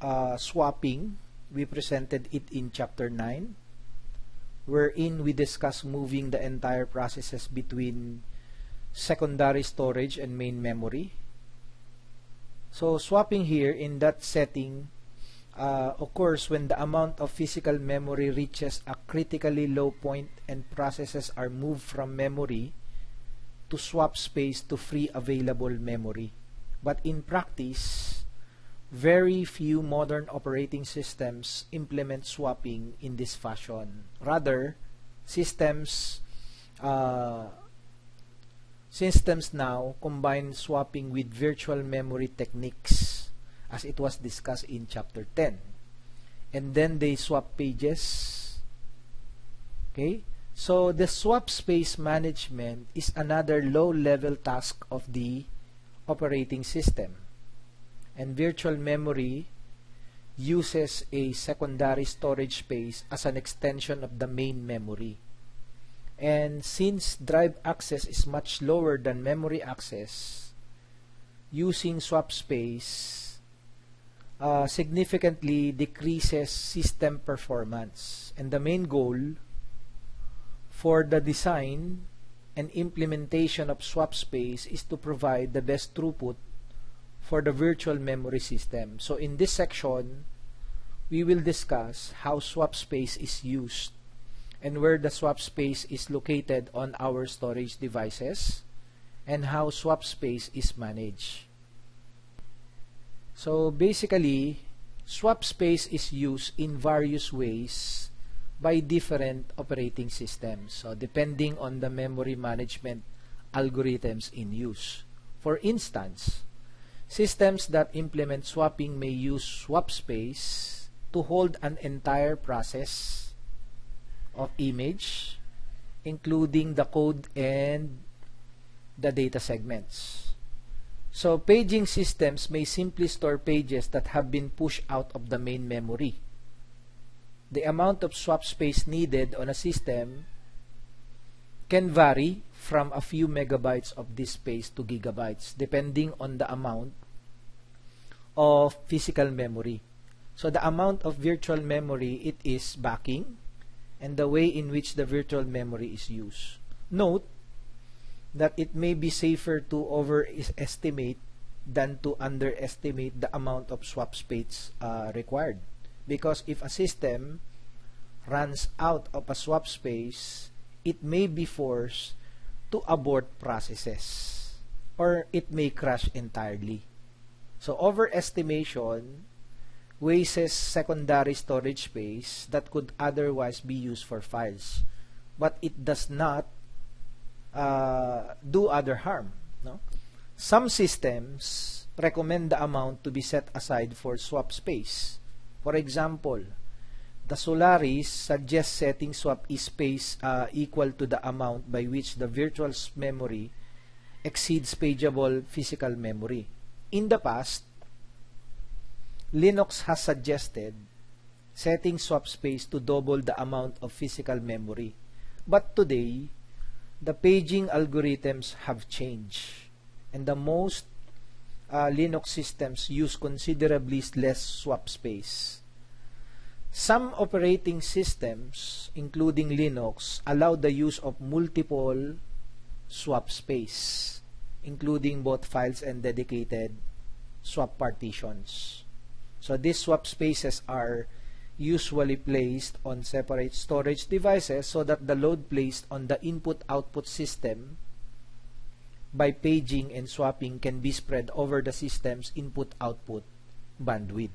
[SPEAKER 1] uh, swapping we presented it in chapter 9 wherein we discuss moving the entire processes between secondary storage and main memory. So swapping here in that setting uh, occurs when the amount of physical memory reaches a critically low point and processes are moved from memory to swap space to free available memory. But in practice, very few modern operating systems implement swapping in this fashion. Rather, systems uh, systems now combine swapping with virtual memory techniques as it was discussed in chapter 10 and then they swap pages. Okay? So the swap space management is another low level task of the operating system and virtual memory uses a secondary storage space as an extension of the main memory. And since drive access is much lower than memory access, using swap space uh, significantly decreases system performance. And the main goal for the design and implementation of swap space is to provide the best throughput for the virtual memory system. So in this section, we will discuss how swap space is used and where the swap space is located on our storage devices and how swap space is managed. So basically, swap space is used in various ways by different operating systems. So depending on the memory management algorithms in use. For instance, Systems that implement swapping may use swap space to hold an entire process of image, including the code and the data segments. So paging systems may simply store pages that have been pushed out of the main memory. The amount of swap space needed on a system can vary from a few megabytes of this space to gigabytes depending on the amount of physical memory. So the amount of virtual memory it is backing and the way in which the virtual memory is used. Note that it may be safer to overestimate than to underestimate the amount of swap space uh, required because if a system runs out of a swap space, it may be forced to abort processes or it may crash entirely. So overestimation wastes secondary storage space that could otherwise be used for files, but it does not uh, do other harm. No? Some systems recommend the amount to be set aside for swap space. For example, the Solaris suggests setting swap space uh, equal to the amount by which the virtual memory exceeds pageable physical memory. In the past, Linux has suggested setting swap space to double the amount of physical memory. But today, the paging algorithms have changed and the most uh, Linux systems use considerably less swap space. Some operating systems, including Linux, allow the use of multiple swap space, including both files and dedicated swap partitions. So these swap spaces are usually placed on separate storage devices so that the load placed on the input-output system by paging and swapping can be spread over the system's input-output bandwidth.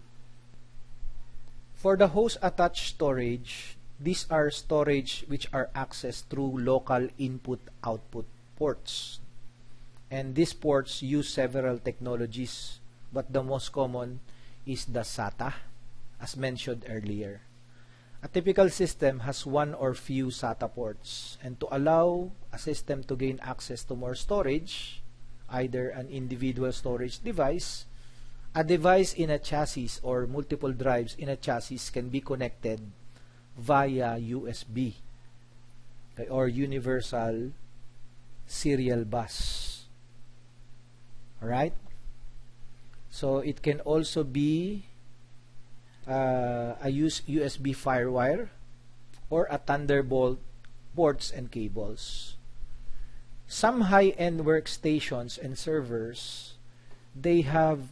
[SPEAKER 1] For the host attached storage, these are storage which are accessed through local input-output ports. And these ports use several technologies, but the most common is the SATA, as mentioned earlier. A typical system has one or few SATA ports, and to allow a system to gain access to more storage, either an individual storage device a device in a chassis or multiple drives in a chassis can be connected via USB or universal serial bus. Alright? So it can also be uh, a USB firewire or a Thunderbolt ports and cables. Some high-end workstations and servers, they have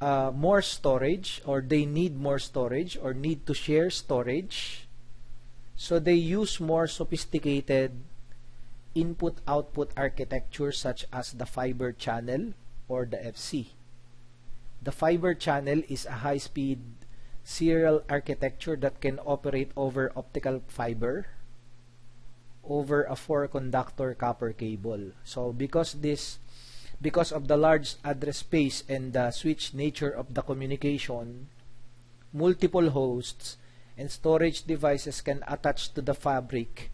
[SPEAKER 1] uh, more storage or they need more storage or need to share storage so they use more sophisticated input-output architecture such as the fiber channel or the FC. The fiber channel is a high-speed serial architecture that can operate over optical fiber over a four-conductor copper cable. So because this because of the large address space and the switch nature of the communication, multiple hosts and storage devices can attach to the fabric,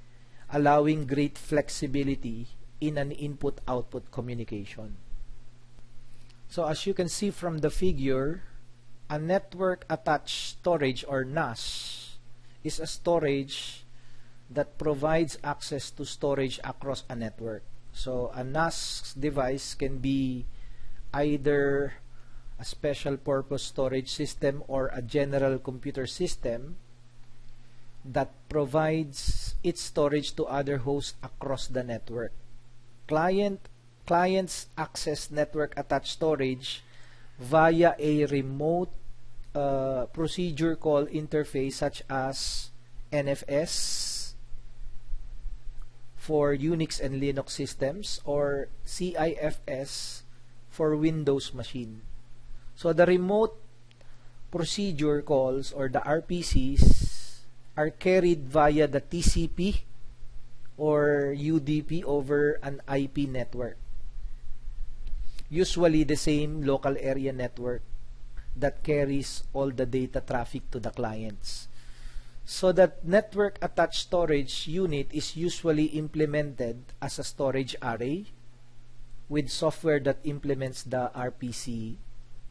[SPEAKER 1] allowing great flexibility in an input-output communication. So as you can see from the figure, a network attached storage or NAS is a storage that provides access to storage across a network. So a NAS device can be either a special purpose storage system or a general computer system that provides its storage to other hosts across the network. Client clients access network attached storage via a remote uh, procedure call interface such as NFS for Unix and Linux systems or CIFS for Windows machine. So the remote procedure calls or the RPCs are carried via the TCP or UDP over an IP network. Usually the same local area network that carries all the data traffic to the clients. So that network attached storage unit is usually implemented as a storage array with software that implements the RPC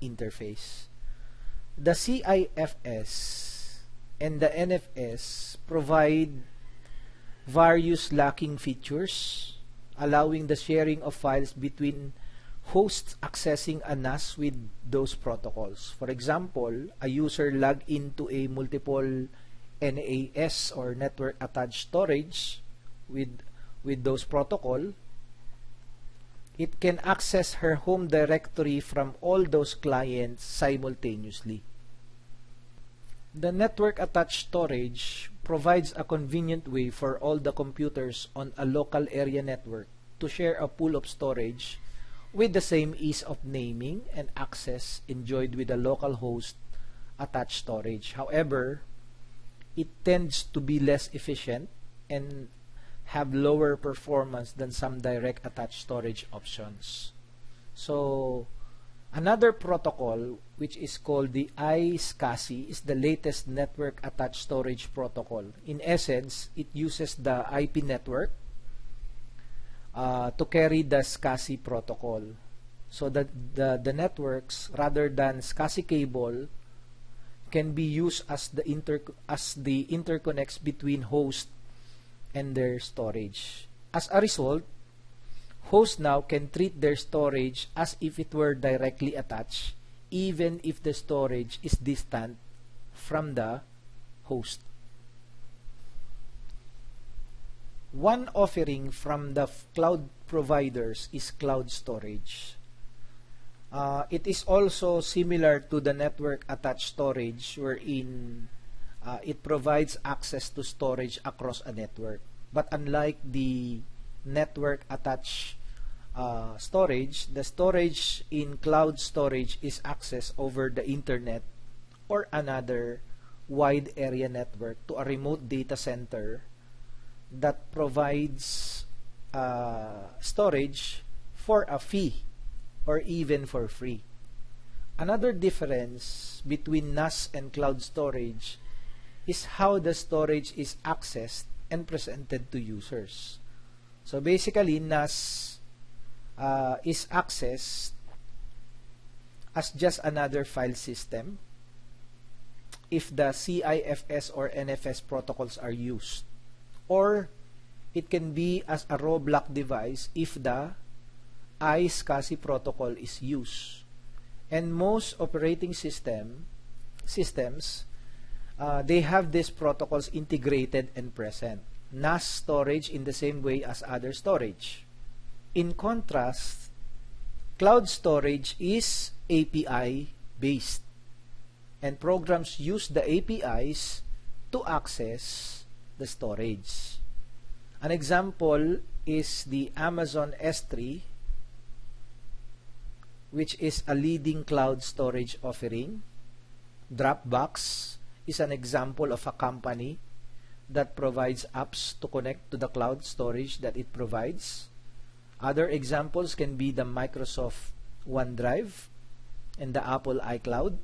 [SPEAKER 1] interface. The CIFS and the NFS provide various locking features allowing the sharing of files between hosts accessing a NAS with those protocols. For example, a user log into a multiple NAS or network attached storage with with those protocol it can access her home directory from all those clients simultaneously The network attached storage provides a convenient way for all the computers on a local area network to share a pool of storage with the same ease of naming and access enjoyed with a local host attached storage. However, it tends to be less efficient and have lower performance than some direct attached storage options. So, another protocol which is called the iSCSI is the latest network attached storage protocol. In essence, it uses the IP network uh, to carry the SCSI protocol. So that the, the networks, rather than SCSI cable, can be used as the inter as the interconnects between host and their storage. As a result, hosts now can treat their storage as if it were directly attached even if the storage is distant from the host. One offering from the cloud providers is cloud storage. Uh, it is also similar to the network attached storage wherein uh, it provides access to storage across a network. But unlike the network attached uh, storage, the storage in cloud storage is accessed over the internet or another wide area network to a remote data center that provides uh, storage for a fee or even for free. Another difference between NAS and cloud storage is how the storage is accessed and presented to users. So basically, NAS uh, is accessed as just another file system if the CIFS or NFS protocols are used or it can be as a raw block device if the iSCSI protocol is used. And most operating system systems uh, they have these protocols integrated and present. NAS storage in the same way as other storage. In contrast, cloud storage is API based and programs use the APIs to access the storage. An example is the Amazon S3 which is a leading cloud storage offering. Dropbox is an example of a company that provides apps to connect to the cloud storage that it provides. Other examples can be the Microsoft OneDrive and the Apple iCloud.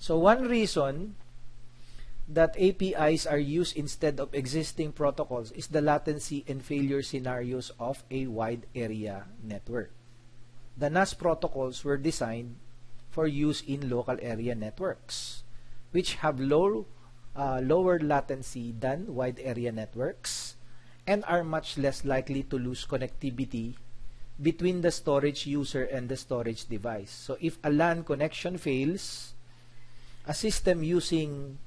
[SPEAKER 1] So one reason that APIs are used instead of existing protocols is the latency and failure scenarios of a wide area network. The NAS protocols were designed for use in local area networks, which have low, uh, lower latency than wide area networks and are much less likely to lose connectivity between the storage user and the storage device. So if a LAN connection fails, a system using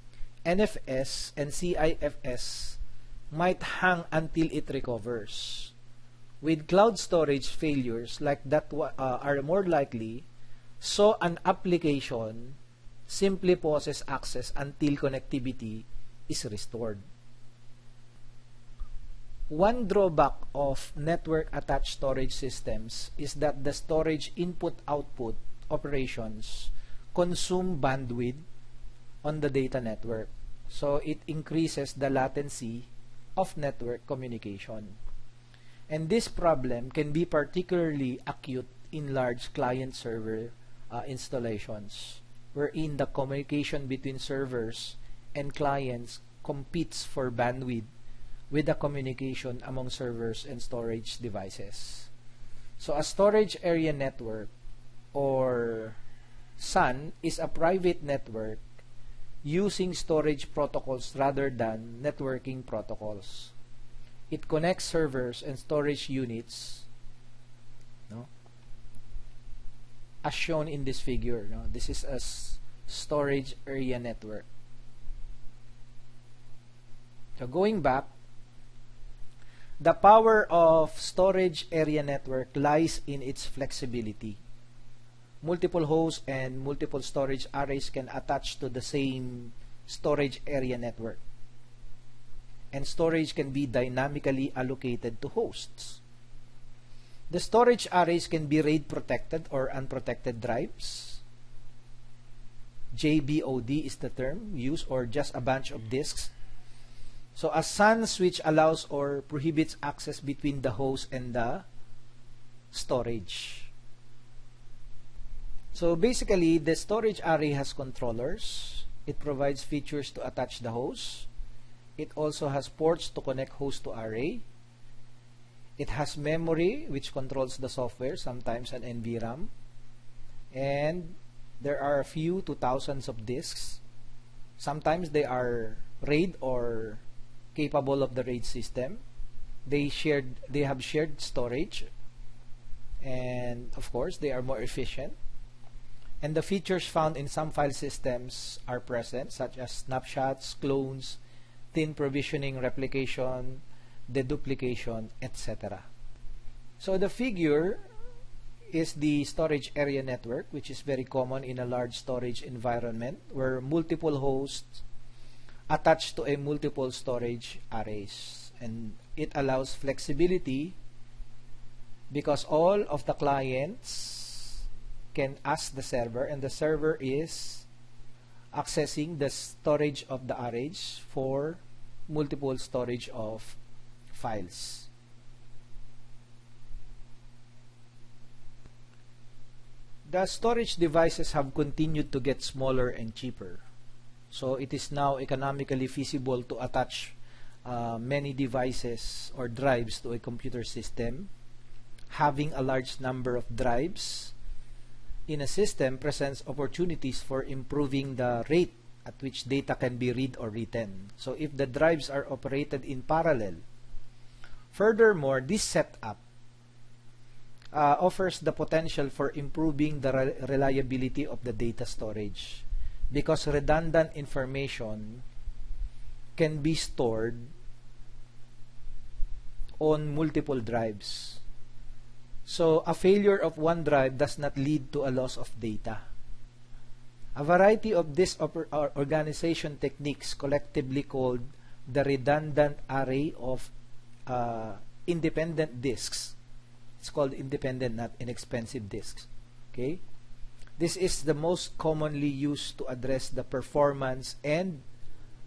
[SPEAKER 1] NFS and CIFS might hang until it recovers. With cloud storage failures like that uh, are more likely, so an application simply pauses access until connectivity is restored. One drawback of network attached storage systems is that the storage input-output operations consume bandwidth on the data network. So it increases the latency of network communication. And this problem can be particularly acute in large client-server uh, installations, wherein the communication between servers and clients competes for bandwidth with the communication among servers and storage devices. So a storage area network or SAN is a private network using storage protocols rather than networking protocols. It connects servers and storage units no, as shown in this figure. No? This is a storage area network. So going back, the power of storage area network lies in its flexibility. multiple hosts and multiple storage arrays can attach to the same storage area network. And storage can be dynamically allocated to hosts. The storage arrays can be RAID protected or unprotected drives. JBOD is the term used or just a bunch of disks. So a SAN switch allows or prohibits access between the host and the storage. So basically, the storage array has controllers. It provides features to attach the host. It also has ports to connect host to array. It has memory, which controls the software, sometimes an NVRAM. And there are a few to thousands of disks. Sometimes they are RAID or capable of the RAID system. They shared they have shared storage and of course they are more efficient. And the features found in some file systems are present such as snapshots, clones, thin provisioning, replication, deduplication, etc. So the figure is the storage area network, which is very common in a large storage environment where multiple hosts attach to a multiple storage arrays. And it allows flexibility because all of the clients can ask the server and the server is accessing the storage of the arrays for multiple storage of files. The storage devices have continued to get smaller and cheaper. So it is now economically feasible to attach uh, many devices or drives to a computer system. Having a large number of drives in a system presents opportunities for improving the rate at which data can be read or written. So if the drives are operated in parallel, furthermore, this setup uh, offers the potential for improving the re reliability of the data storage because redundant information can be stored on multiple drives. So a failure of one drive does not lead to a loss of data. A variety of these organization techniques collectively called the redundant array of uh, independent disks it's called independent, not inexpensive disks. Okay? This is the most commonly used to address the performance and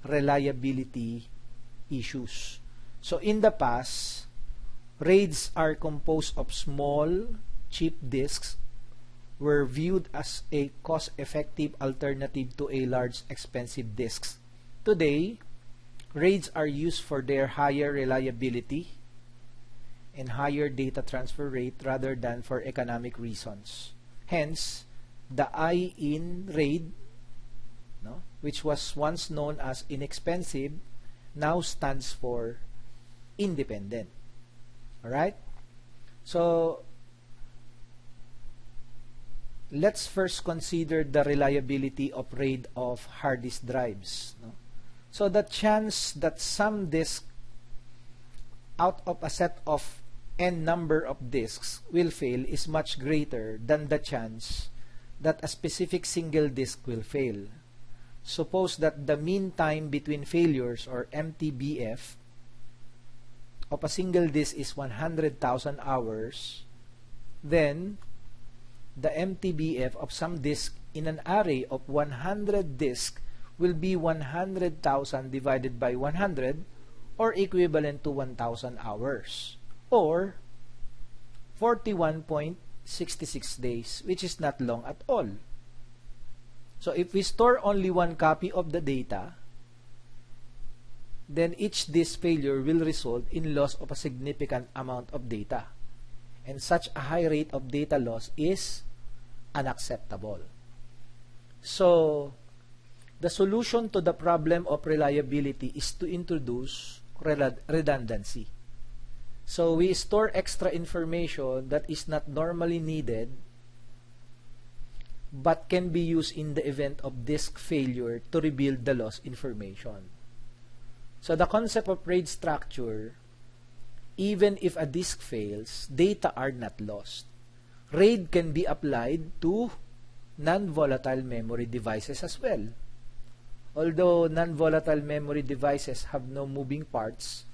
[SPEAKER 1] reliability issues. So in the past, RAIDs are composed of small, cheap disks were viewed as a cost-effective alternative to a large, expensive disks. Today, RAIDs are used for their higher reliability, and higher data transfer rate rather than for economic reasons. Hence, the I in RAID, no, which was once known as inexpensive, now stands for independent. Alright? So, let's first consider the reliability of RAID of hard disk drives. No? So, the chance that some disk out of a set of n number of disks will fail is much greater than the chance that a specific single disk will fail. Suppose that the mean time between failures or MTBF of a single disk is 100,000 hours, then the MTBF of some disk in an array of 100 disks will be 100,000 divided by 100 or equivalent to 1,000 hours or 41.66 days, which is not long at all. So if we store only one copy of the data, then each disk failure will result in loss of a significant amount of data. And such a high rate of data loss is unacceptable. So, the solution to the problem of reliability is to introduce redundancy. So we store extra information that is not normally needed but can be used in the event of disk failure to rebuild the lost information. So the concept of RAID structure, even if a disk fails, data are not lost. RAID can be applied to non-volatile memory devices as well. Although non-volatile memory devices have no moving parts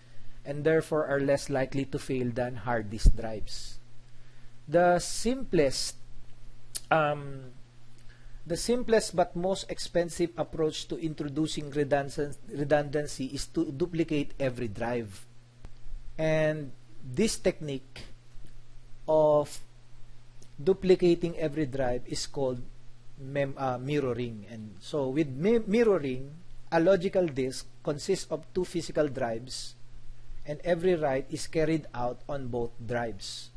[SPEAKER 1] and therefore are less likely to fail than hard disk drives. The simplest um, the simplest but most expensive approach to introducing redundancy is to duplicate every drive. And this technique of duplicating every drive is called uh, mirroring. And so with mi mirroring, a logical disk consists of two physical drives and every write is carried out on both drives.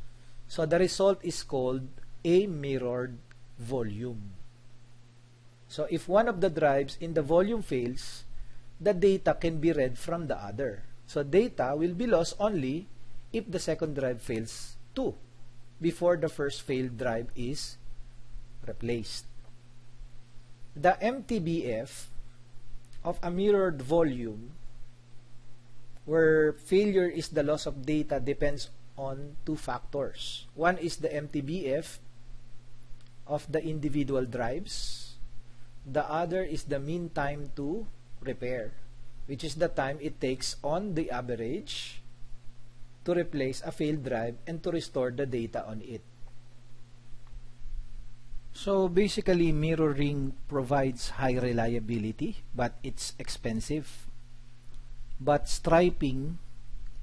[SPEAKER 1] So the result is called a mirrored volume. So if one of the drives in the volume fails, the data can be read from the other. So data will be lost only if the second drive fails too before the first failed drive is replaced. The MTBF of a mirrored volume where failure is the loss of data depends on two factors. One is the MTBF of the individual drives. The other is the mean time to repair, which is the time it takes on the average to replace a failed drive and to restore the data on it. So basically mirroring provides high reliability but it's expensive. But striping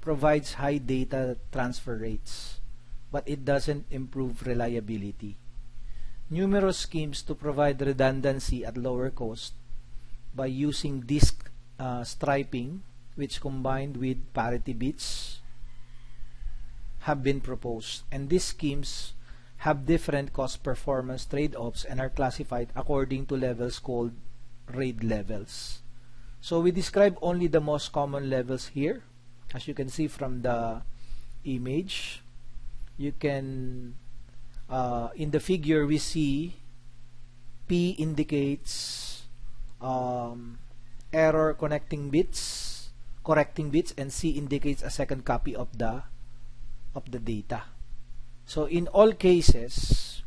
[SPEAKER 1] provides high data transfer rates but it doesn't improve reliability. Numerous schemes to provide redundancy at lower cost by using disk uh, striping which combined with parity bits have been proposed and these schemes have different cost performance trade-offs and are classified according to levels called RAID levels. So we describe only the most common levels here. As you can see from the image, you can, uh, in the figure we see P indicates um, error connecting bits, correcting bits, and C indicates a second copy of the of the data. So in all cases,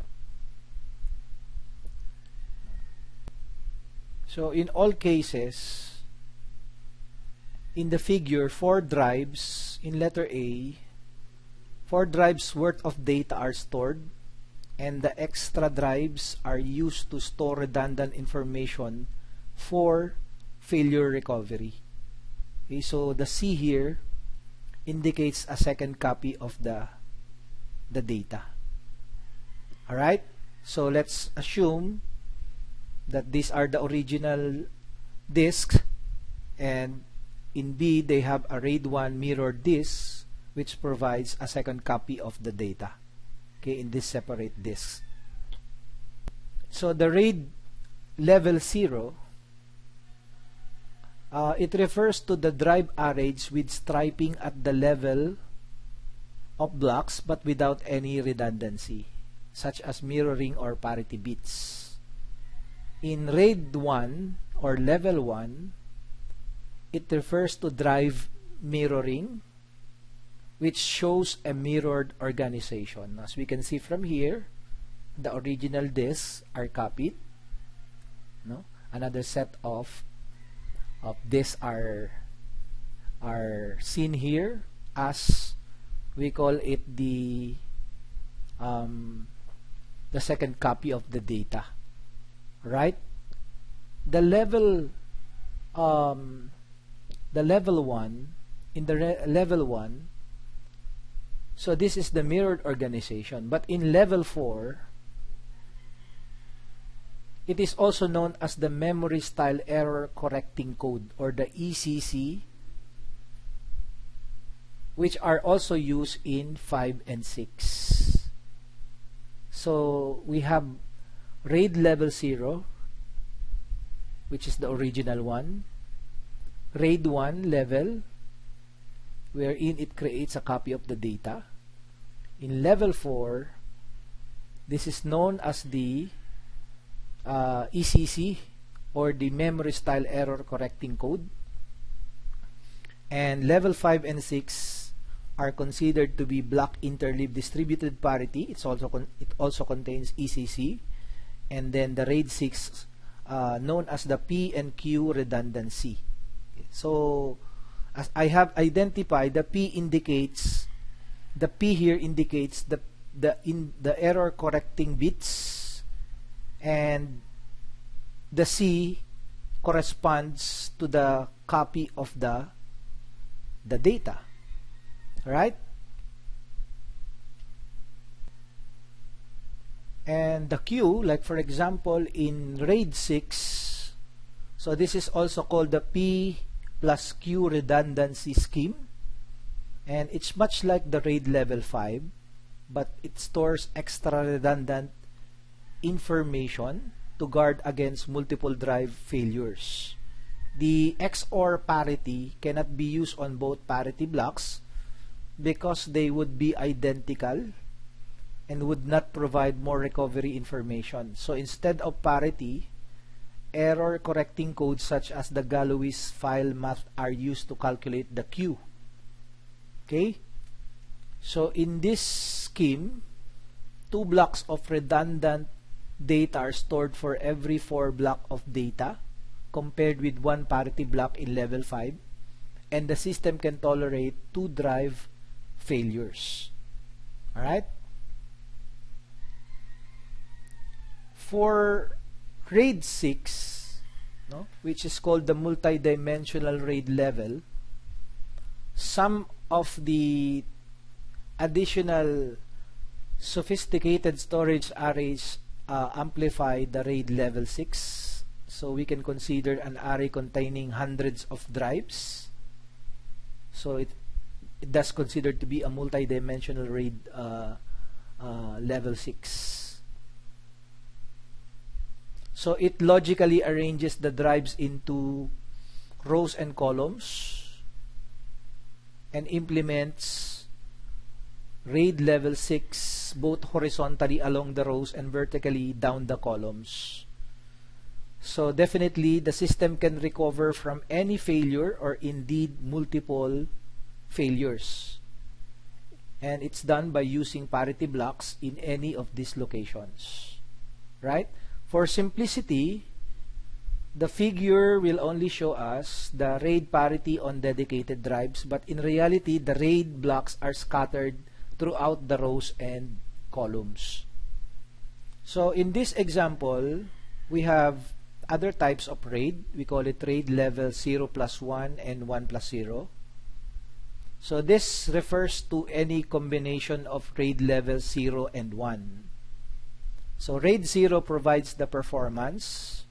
[SPEAKER 1] so in all cases, in the figure, four drives in letter A, four drives worth of data are stored and the extra drives are used to store redundant information for failure recovery. Okay, so the C here indicates a second copy of the the data. Alright? So let's assume that these are the original disks and in B they have a RAID 1 mirror disk which provides a second copy of the data okay in this separate disks. So the RAID level 0 uh, it refers to the drive arrays with striping at the level of blocks but without any redundancy such as mirroring or parity bits. In RAID 1 or level 1 it refers to drive mirroring which shows a mirrored organization. As we can see from here, the original disks are copied. No? Another set of of this are are seen here as we call it the um, the second copy of the data right the level um, the level 1 in the level 1 so this is the mirrored organization but in level 4 it is also known as the Memory Style Error Correcting Code or the ECC which are also used in 5 and 6. So we have RAID level 0 which is the original one. RAID 1 level wherein it creates a copy of the data. In level 4 this is known as the uh, ECC or the memory style error correcting code. And level 5 and 6 are considered to be block interleave distributed parity. It's also it also contains ECC and then the RAID 6 uh, known as the P and Q redundancy. So as I have identified, the P indicates the P here indicates the the in the error correcting bits and the C corresponds to the copy of the the data right? And the Q like for example in RAID 6 so this is also called the P plus Q redundancy scheme and it's much like the RAID level 5 but it stores extra redundant information to guard against multiple drive failures. The XOR parity cannot be used on both parity blocks because they would be identical and would not provide more recovery information. So instead of parity, error correcting codes such as the Galois field math are used to calculate the Q. Okay? So in this scheme, two blocks of redundant data are stored for every four block of data compared with one parity block in level 5 and the system can tolerate two drive failures. Alright? For RAID 6, no, which is called the multidimensional RAID level, some of the additional sophisticated storage arrays uh, amplify the RAID level 6 so we can consider an array containing hundreds of drives. So it, it does considered to be a multi-dimensional RAID uh, uh, level 6 so it logically arranges the drives into rows and columns and implements RAID level 6 both horizontally along the rows and vertically down the columns. So definitely the system can recover from any failure or indeed multiple failures. And it's done by using parity blocks in any of these locations. Right? For simplicity, the figure will only show us the RAID parity on dedicated drives, but in reality, the RAID blocks are scattered throughout the rows and columns. So in this example, we have other types of RAID. We call it RAID level 0 plus 1 and 1 plus 0. So this refers to any combination of RAID level 0 and 1. So RAID 0 provides the performance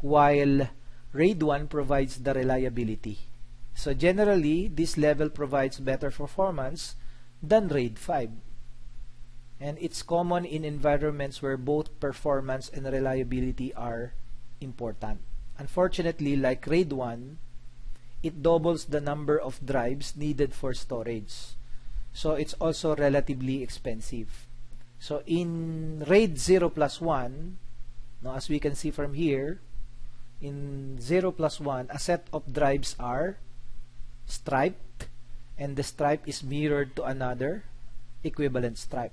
[SPEAKER 1] while RAID 1 provides the reliability. So generally, this level provides better performance than RAID 5. And it's common in environments where both performance and reliability are important. Unfortunately, like RAID 1, it doubles the number of drives needed for storage. So it's also relatively expensive. So in RAID 0 plus 1, now as we can see from here, in 0 plus 1, a set of drives are striped and the stripe is mirrored to another equivalent stripe.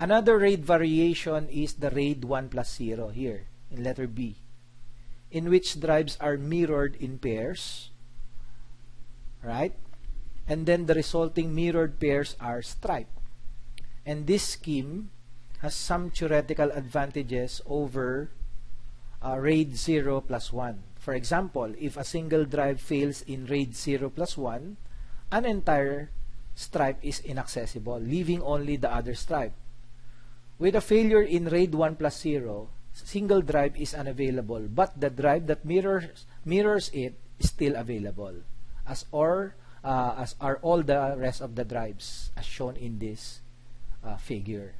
[SPEAKER 1] Another RAID variation is the RAID 1 plus 0 here in letter B, in which drives are mirrored in pairs, right? And then the resulting mirrored pairs are striped. And this scheme has some theoretical advantages over uh, RAID 0 plus 1. For example, if a single drive fails in RAID 0 plus 1, an entire stripe is inaccessible, leaving only the other stripe. With a failure in RAID 1 plus 0, single drive is unavailable, but the drive that mirrors, mirrors it is still available, as, or, uh, as are all the rest of the drives, as shown in this uh, figure.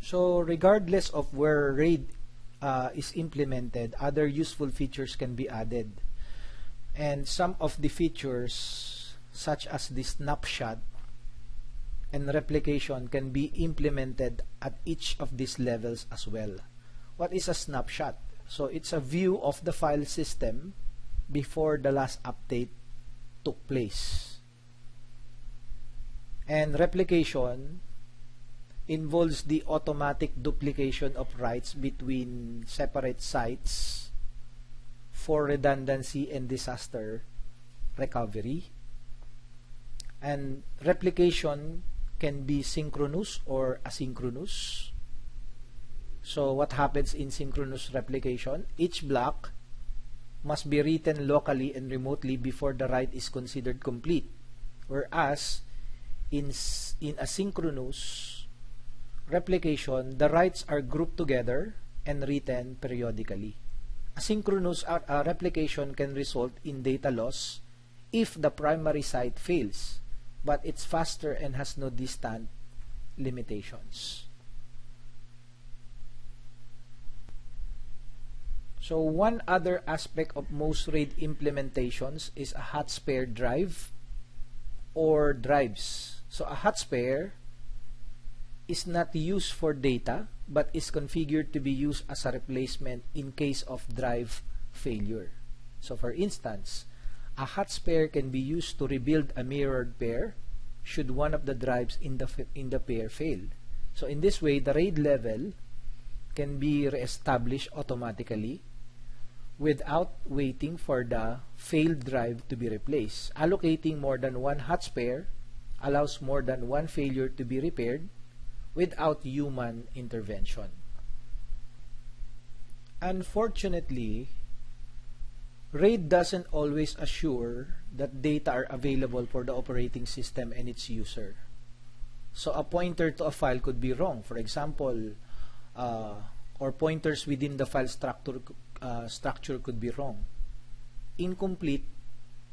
[SPEAKER 1] So regardless of where RAID uh, is implemented, other useful features can be added and some of the features such as the snapshot and replication can be implemented at each of these levels as well. What is a snapshot? So it's a view of the file system before the last update took place. And replication involves the automatic duplication of writes between separate sites for redundancy and disaster recovery. And replication can be synchronous or asynchronous. So what happens in synchronous replication? Each block must be written locally and remotely before the write is considered complete. Whereas in, in asynchronous replication, the writes are grouped together and written periodically. Asynchronous uh, uh, replication can result in data loss if the primary site fails, but it's faster and has no distant limitations. So one other aspect of most RAID implementations is a hot spare drive or drives. So a hot spare is not used for data but is configured to be used as a replacement in case of drive failure. So for instance, a hot spare can be used to rebuild a mirrored pair should one of the drives in the in the pair fail. So in this way, the RAID level can be reestablished automatically without waiting for the failed drive to be replaced. Allocating more than one hot spare allows more than one failure to be repaired without human intervention. Unfortunately, RAID doesn't always assure that data are available for the operating system and its user. So a pointer to a file could be wrong. For example, uh, or pointers within the file structure uh, structure could be wrong. Incomplete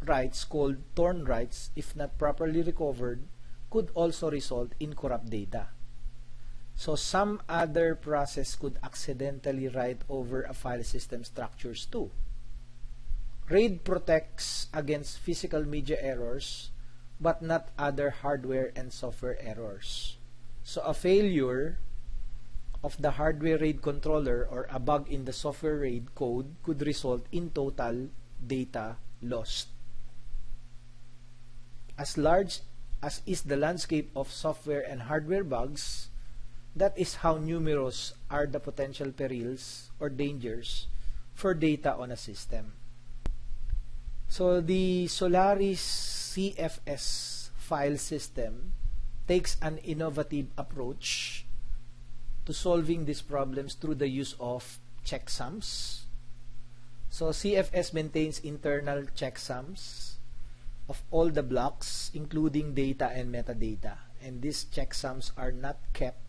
[SPEAKER 1] writes called torn writes, if not properly recovered, could also result in corrupt data. So some other process could accidentally write over a file system structures too. RAID protects against physical media errors but not other hardware and software errors. So a failure of the hardware RAID controller or a bug in the software RAID code could result in total data lost. As large as is the landscape of software and hardware bugs, that is how numerous are the potential perils or dangers for data on a system. So the Solaris ZFS file system takes an innovative approach to solving these problems through the use of checksums. So ZFS maintains internal checksums of all the blocks including data and metadata and these checksums are not kept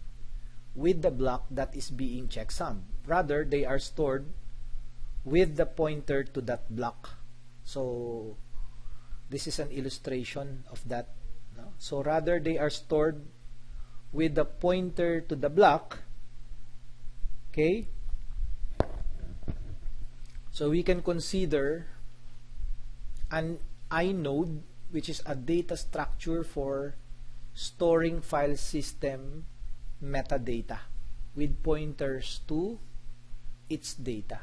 [SPEAKER 1] with the block that is being checksummed. Rather, they are stored with the pointer to that block. So, this is an illustration of that. No? So, rather, they are stored with the pointer to the block. Okay? So, we can consider an inode, which is a data structure for storing file system metadata with pointers to its data.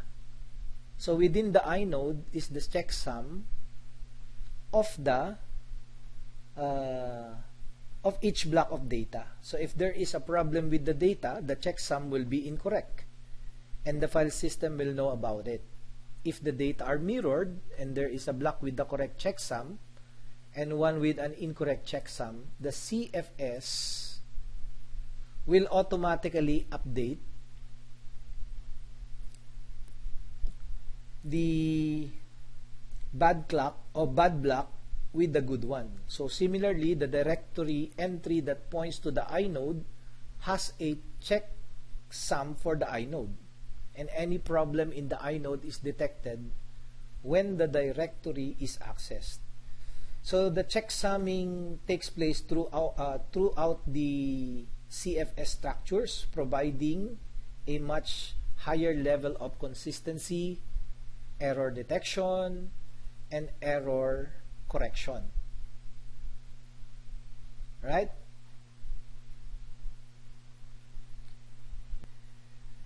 [SPEAKER 1] So within the inode is the checksum of the uh, of each block of data. So if there is a problem with the data, the checksum will be incorrect and the file system will know about it. If the data are mirrored and there is a block with the correct checksum and one with an incorrect checksum, the ZFS will automatically update the bad clock or bad block with the good one. So similarly, the directory entry that points to the inode has a checksum for the inode. And any problem in the inode is detected when the directory is accessed. So the checksumming takes place throughout, uh, throughout the ZFS structures, providing a much higher level of consistency, error detection, and error correction. Right?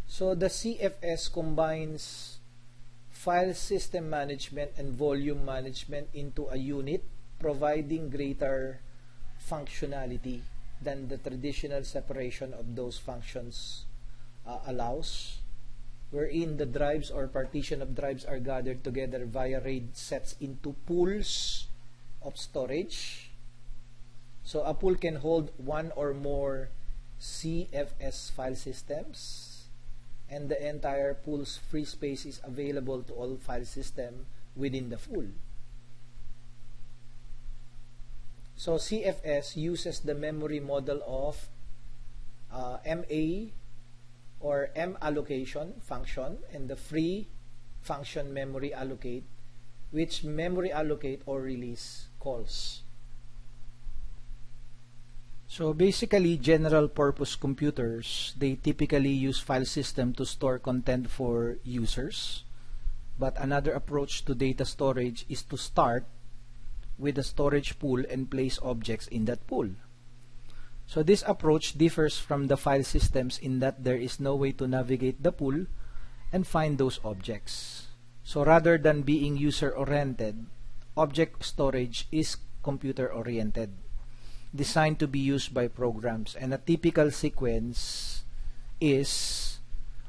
[SPEAKER 1] So the ZFS combines file system management and volume management into a unit, providing greater functionality than the traditional separation of those functions uh, allows, wherein the drives or partition of drives are gathered together via RAID sets into pools of storage. So a pool can hold one or more ZFS file systems and the entire pool's free space is available to all file system within the pool. So ZFS uses the memory model of uh, MA or M allocation function and the free function memory allocate which memory allocate or release calls. So basically general purpose computers they typically use file system to store content for users but another approach to data storage is to start with a storage pool and place objects in that pool. So this approach differs from the file systems in that there is no way to navigate the pool and find those objects. So rather than being user-oriented, object storage is computer-oriented, designed to be used by programs. And a typical sequence is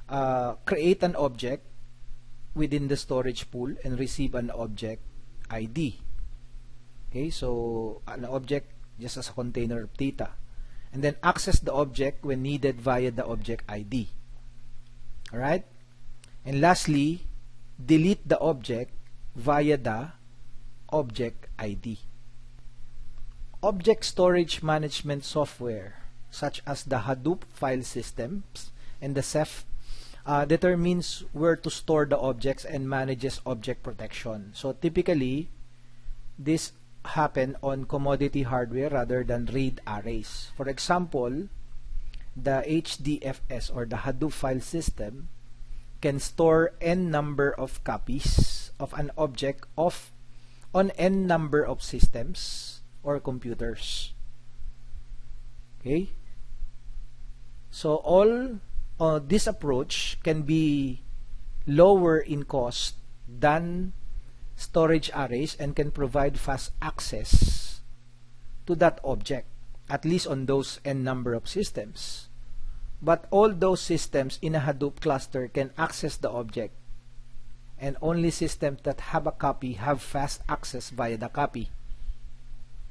[SPEAKER 1] uh, create an object within the storage pool and receive an object ID. Okay, so an object just as a container of data and then access the object when needed via the object ID. Alright? And lastly, delete the object via the object ID. Object storage management software such as the Hadoop file systems and the Ceph uh, determines where to store the objects and manages object protection. So typically, this happen on commodity hardware rather than RAID arrays. For example, the HDFS or the Hadoop file system can store n number of copies of an object of on n number of systems or computers. Okay? So all uh, this approach can be lower in cost than storage arrays and can provide fast access to that object, at least on those n number of systems. But all those systems in a Hadoop cluster can access the object, and only systems that have a copy have fast access via the copy.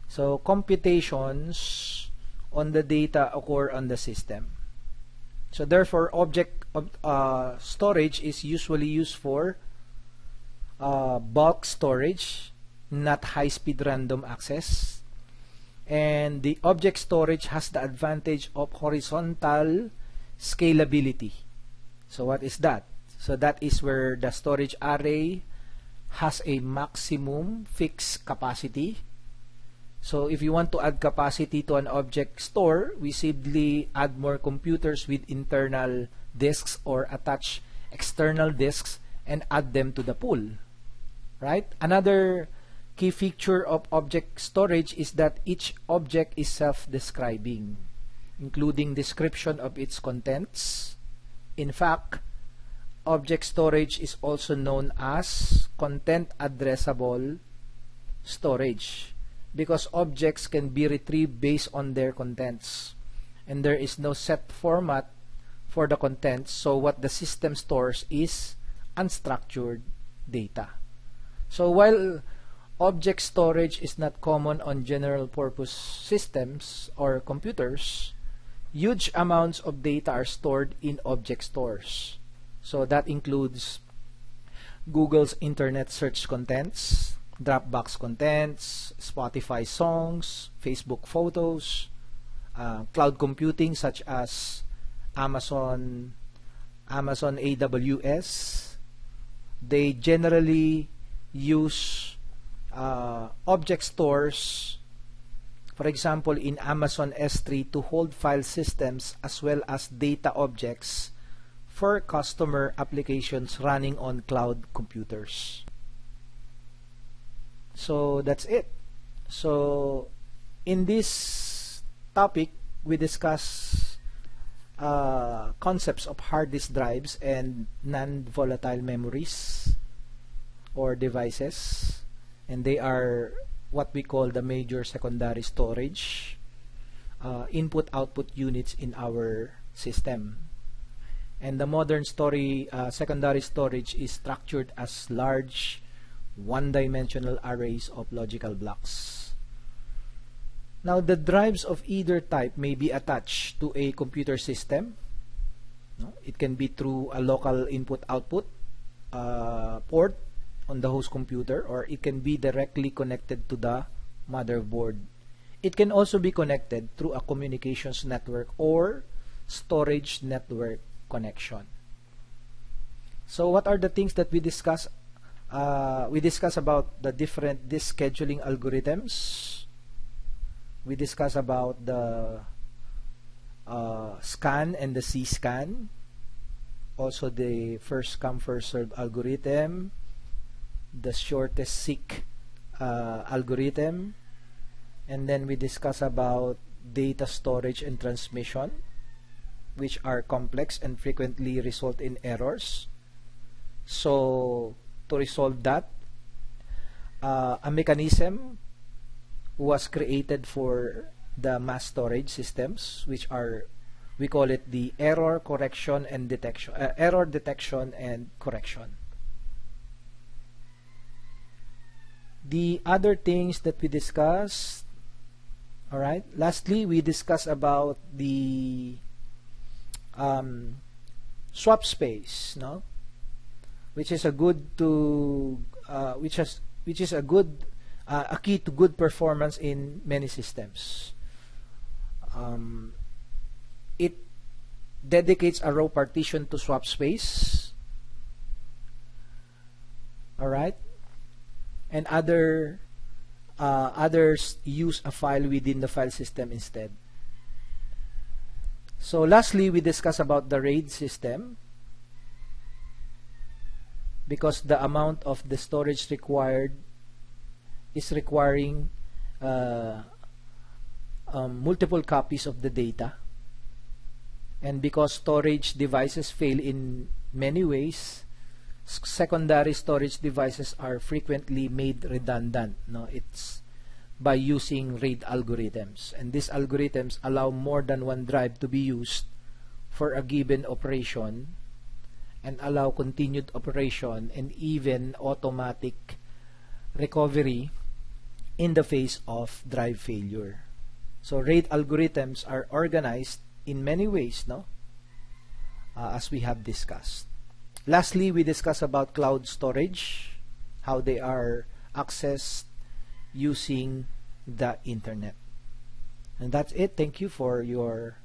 [SPEAKER 1] So computations on the data occur on the system. So therefore, object uh, storage is usually used for uh, bulk storage, not high-speed random access. And the object storage has the advantage of horizontal scalability. So what is that? So that is where the storage array has a maximum fixed capacity. So if you want to add capacity to an object store, we simply add more computers with internal disks or attach external disks and add them to the pool right? Another key feature of object storage is that each object is self-describing, including description of its contents. In fact, object storage is also known as content addressable storage because objects can be retrieved based on their contents and there is no set format for the contents so what the system stores is unstructured data so while object storage is not common on general purpose systems or computers, huge amounts of data are stored in object stores. So that includes Google's internet search contents, Dropbox contents, Spotify songs, Facebook photos, uh, cloud computing such as Amazon, Amazon AWS. They generally use uh, object stores, for example, in Amazon S3 to hold file systems as well as data objects for customer applications running on cloud computers. So that's it. So in this topic, we discuss uh, concepts of hard disk drives and non-volatile memories or devices and they are what we call the major secondary storage uh, input-output units in our system. And the modern story uh, secondary storage is structured as large one-dimensional arrays of logical blocks. Now the drives of either type may be attached to a computer system. It can be through a local input-output uh, port on the host computer or it can be directly connected to the motherboard. It can also be connected through a communications network or storage network connection. So what are the things that we discuss? Uh, we discuss about the different disk scheduling algorithms. We discuss about the uh, scan and the C-scan. Also the first come first serve algorithm. The shortest seek uh, algorithm. And then we discuss about data storage and transmission which are complex and frequently result in errors. So to resolve that, uh, a mechanism was created for the mass storage systems, which are we call it the error correction and detection, uh, error detection and correction. The other things that we discussed, all right. Lastly, we discuss about the um, swap space, no? Which is a good to uh, which has which is a good uh, a key to good performance in many systems. Um, it dedicates a raw partition to swap space. All right, and other uh, others use a file within the file system instead. So lastly, we discuss about the RAID system because the amount of the storage required is requiring uh, um, multiple copies of the data and because storage devices fail in many ways secondary storage devices are frequently made redundant no it's by using RAID algorithms. And these algorithms allow more than one drive to be used for a given operation and allow continued operation and even automatic recovery in the face of drive failure. So RAID algorithms are organized in many ways, no? Uh, as we have discussed. Lastly, we discuss about cloud storage, how they are accessed using the internet. And that's it. Thank you for your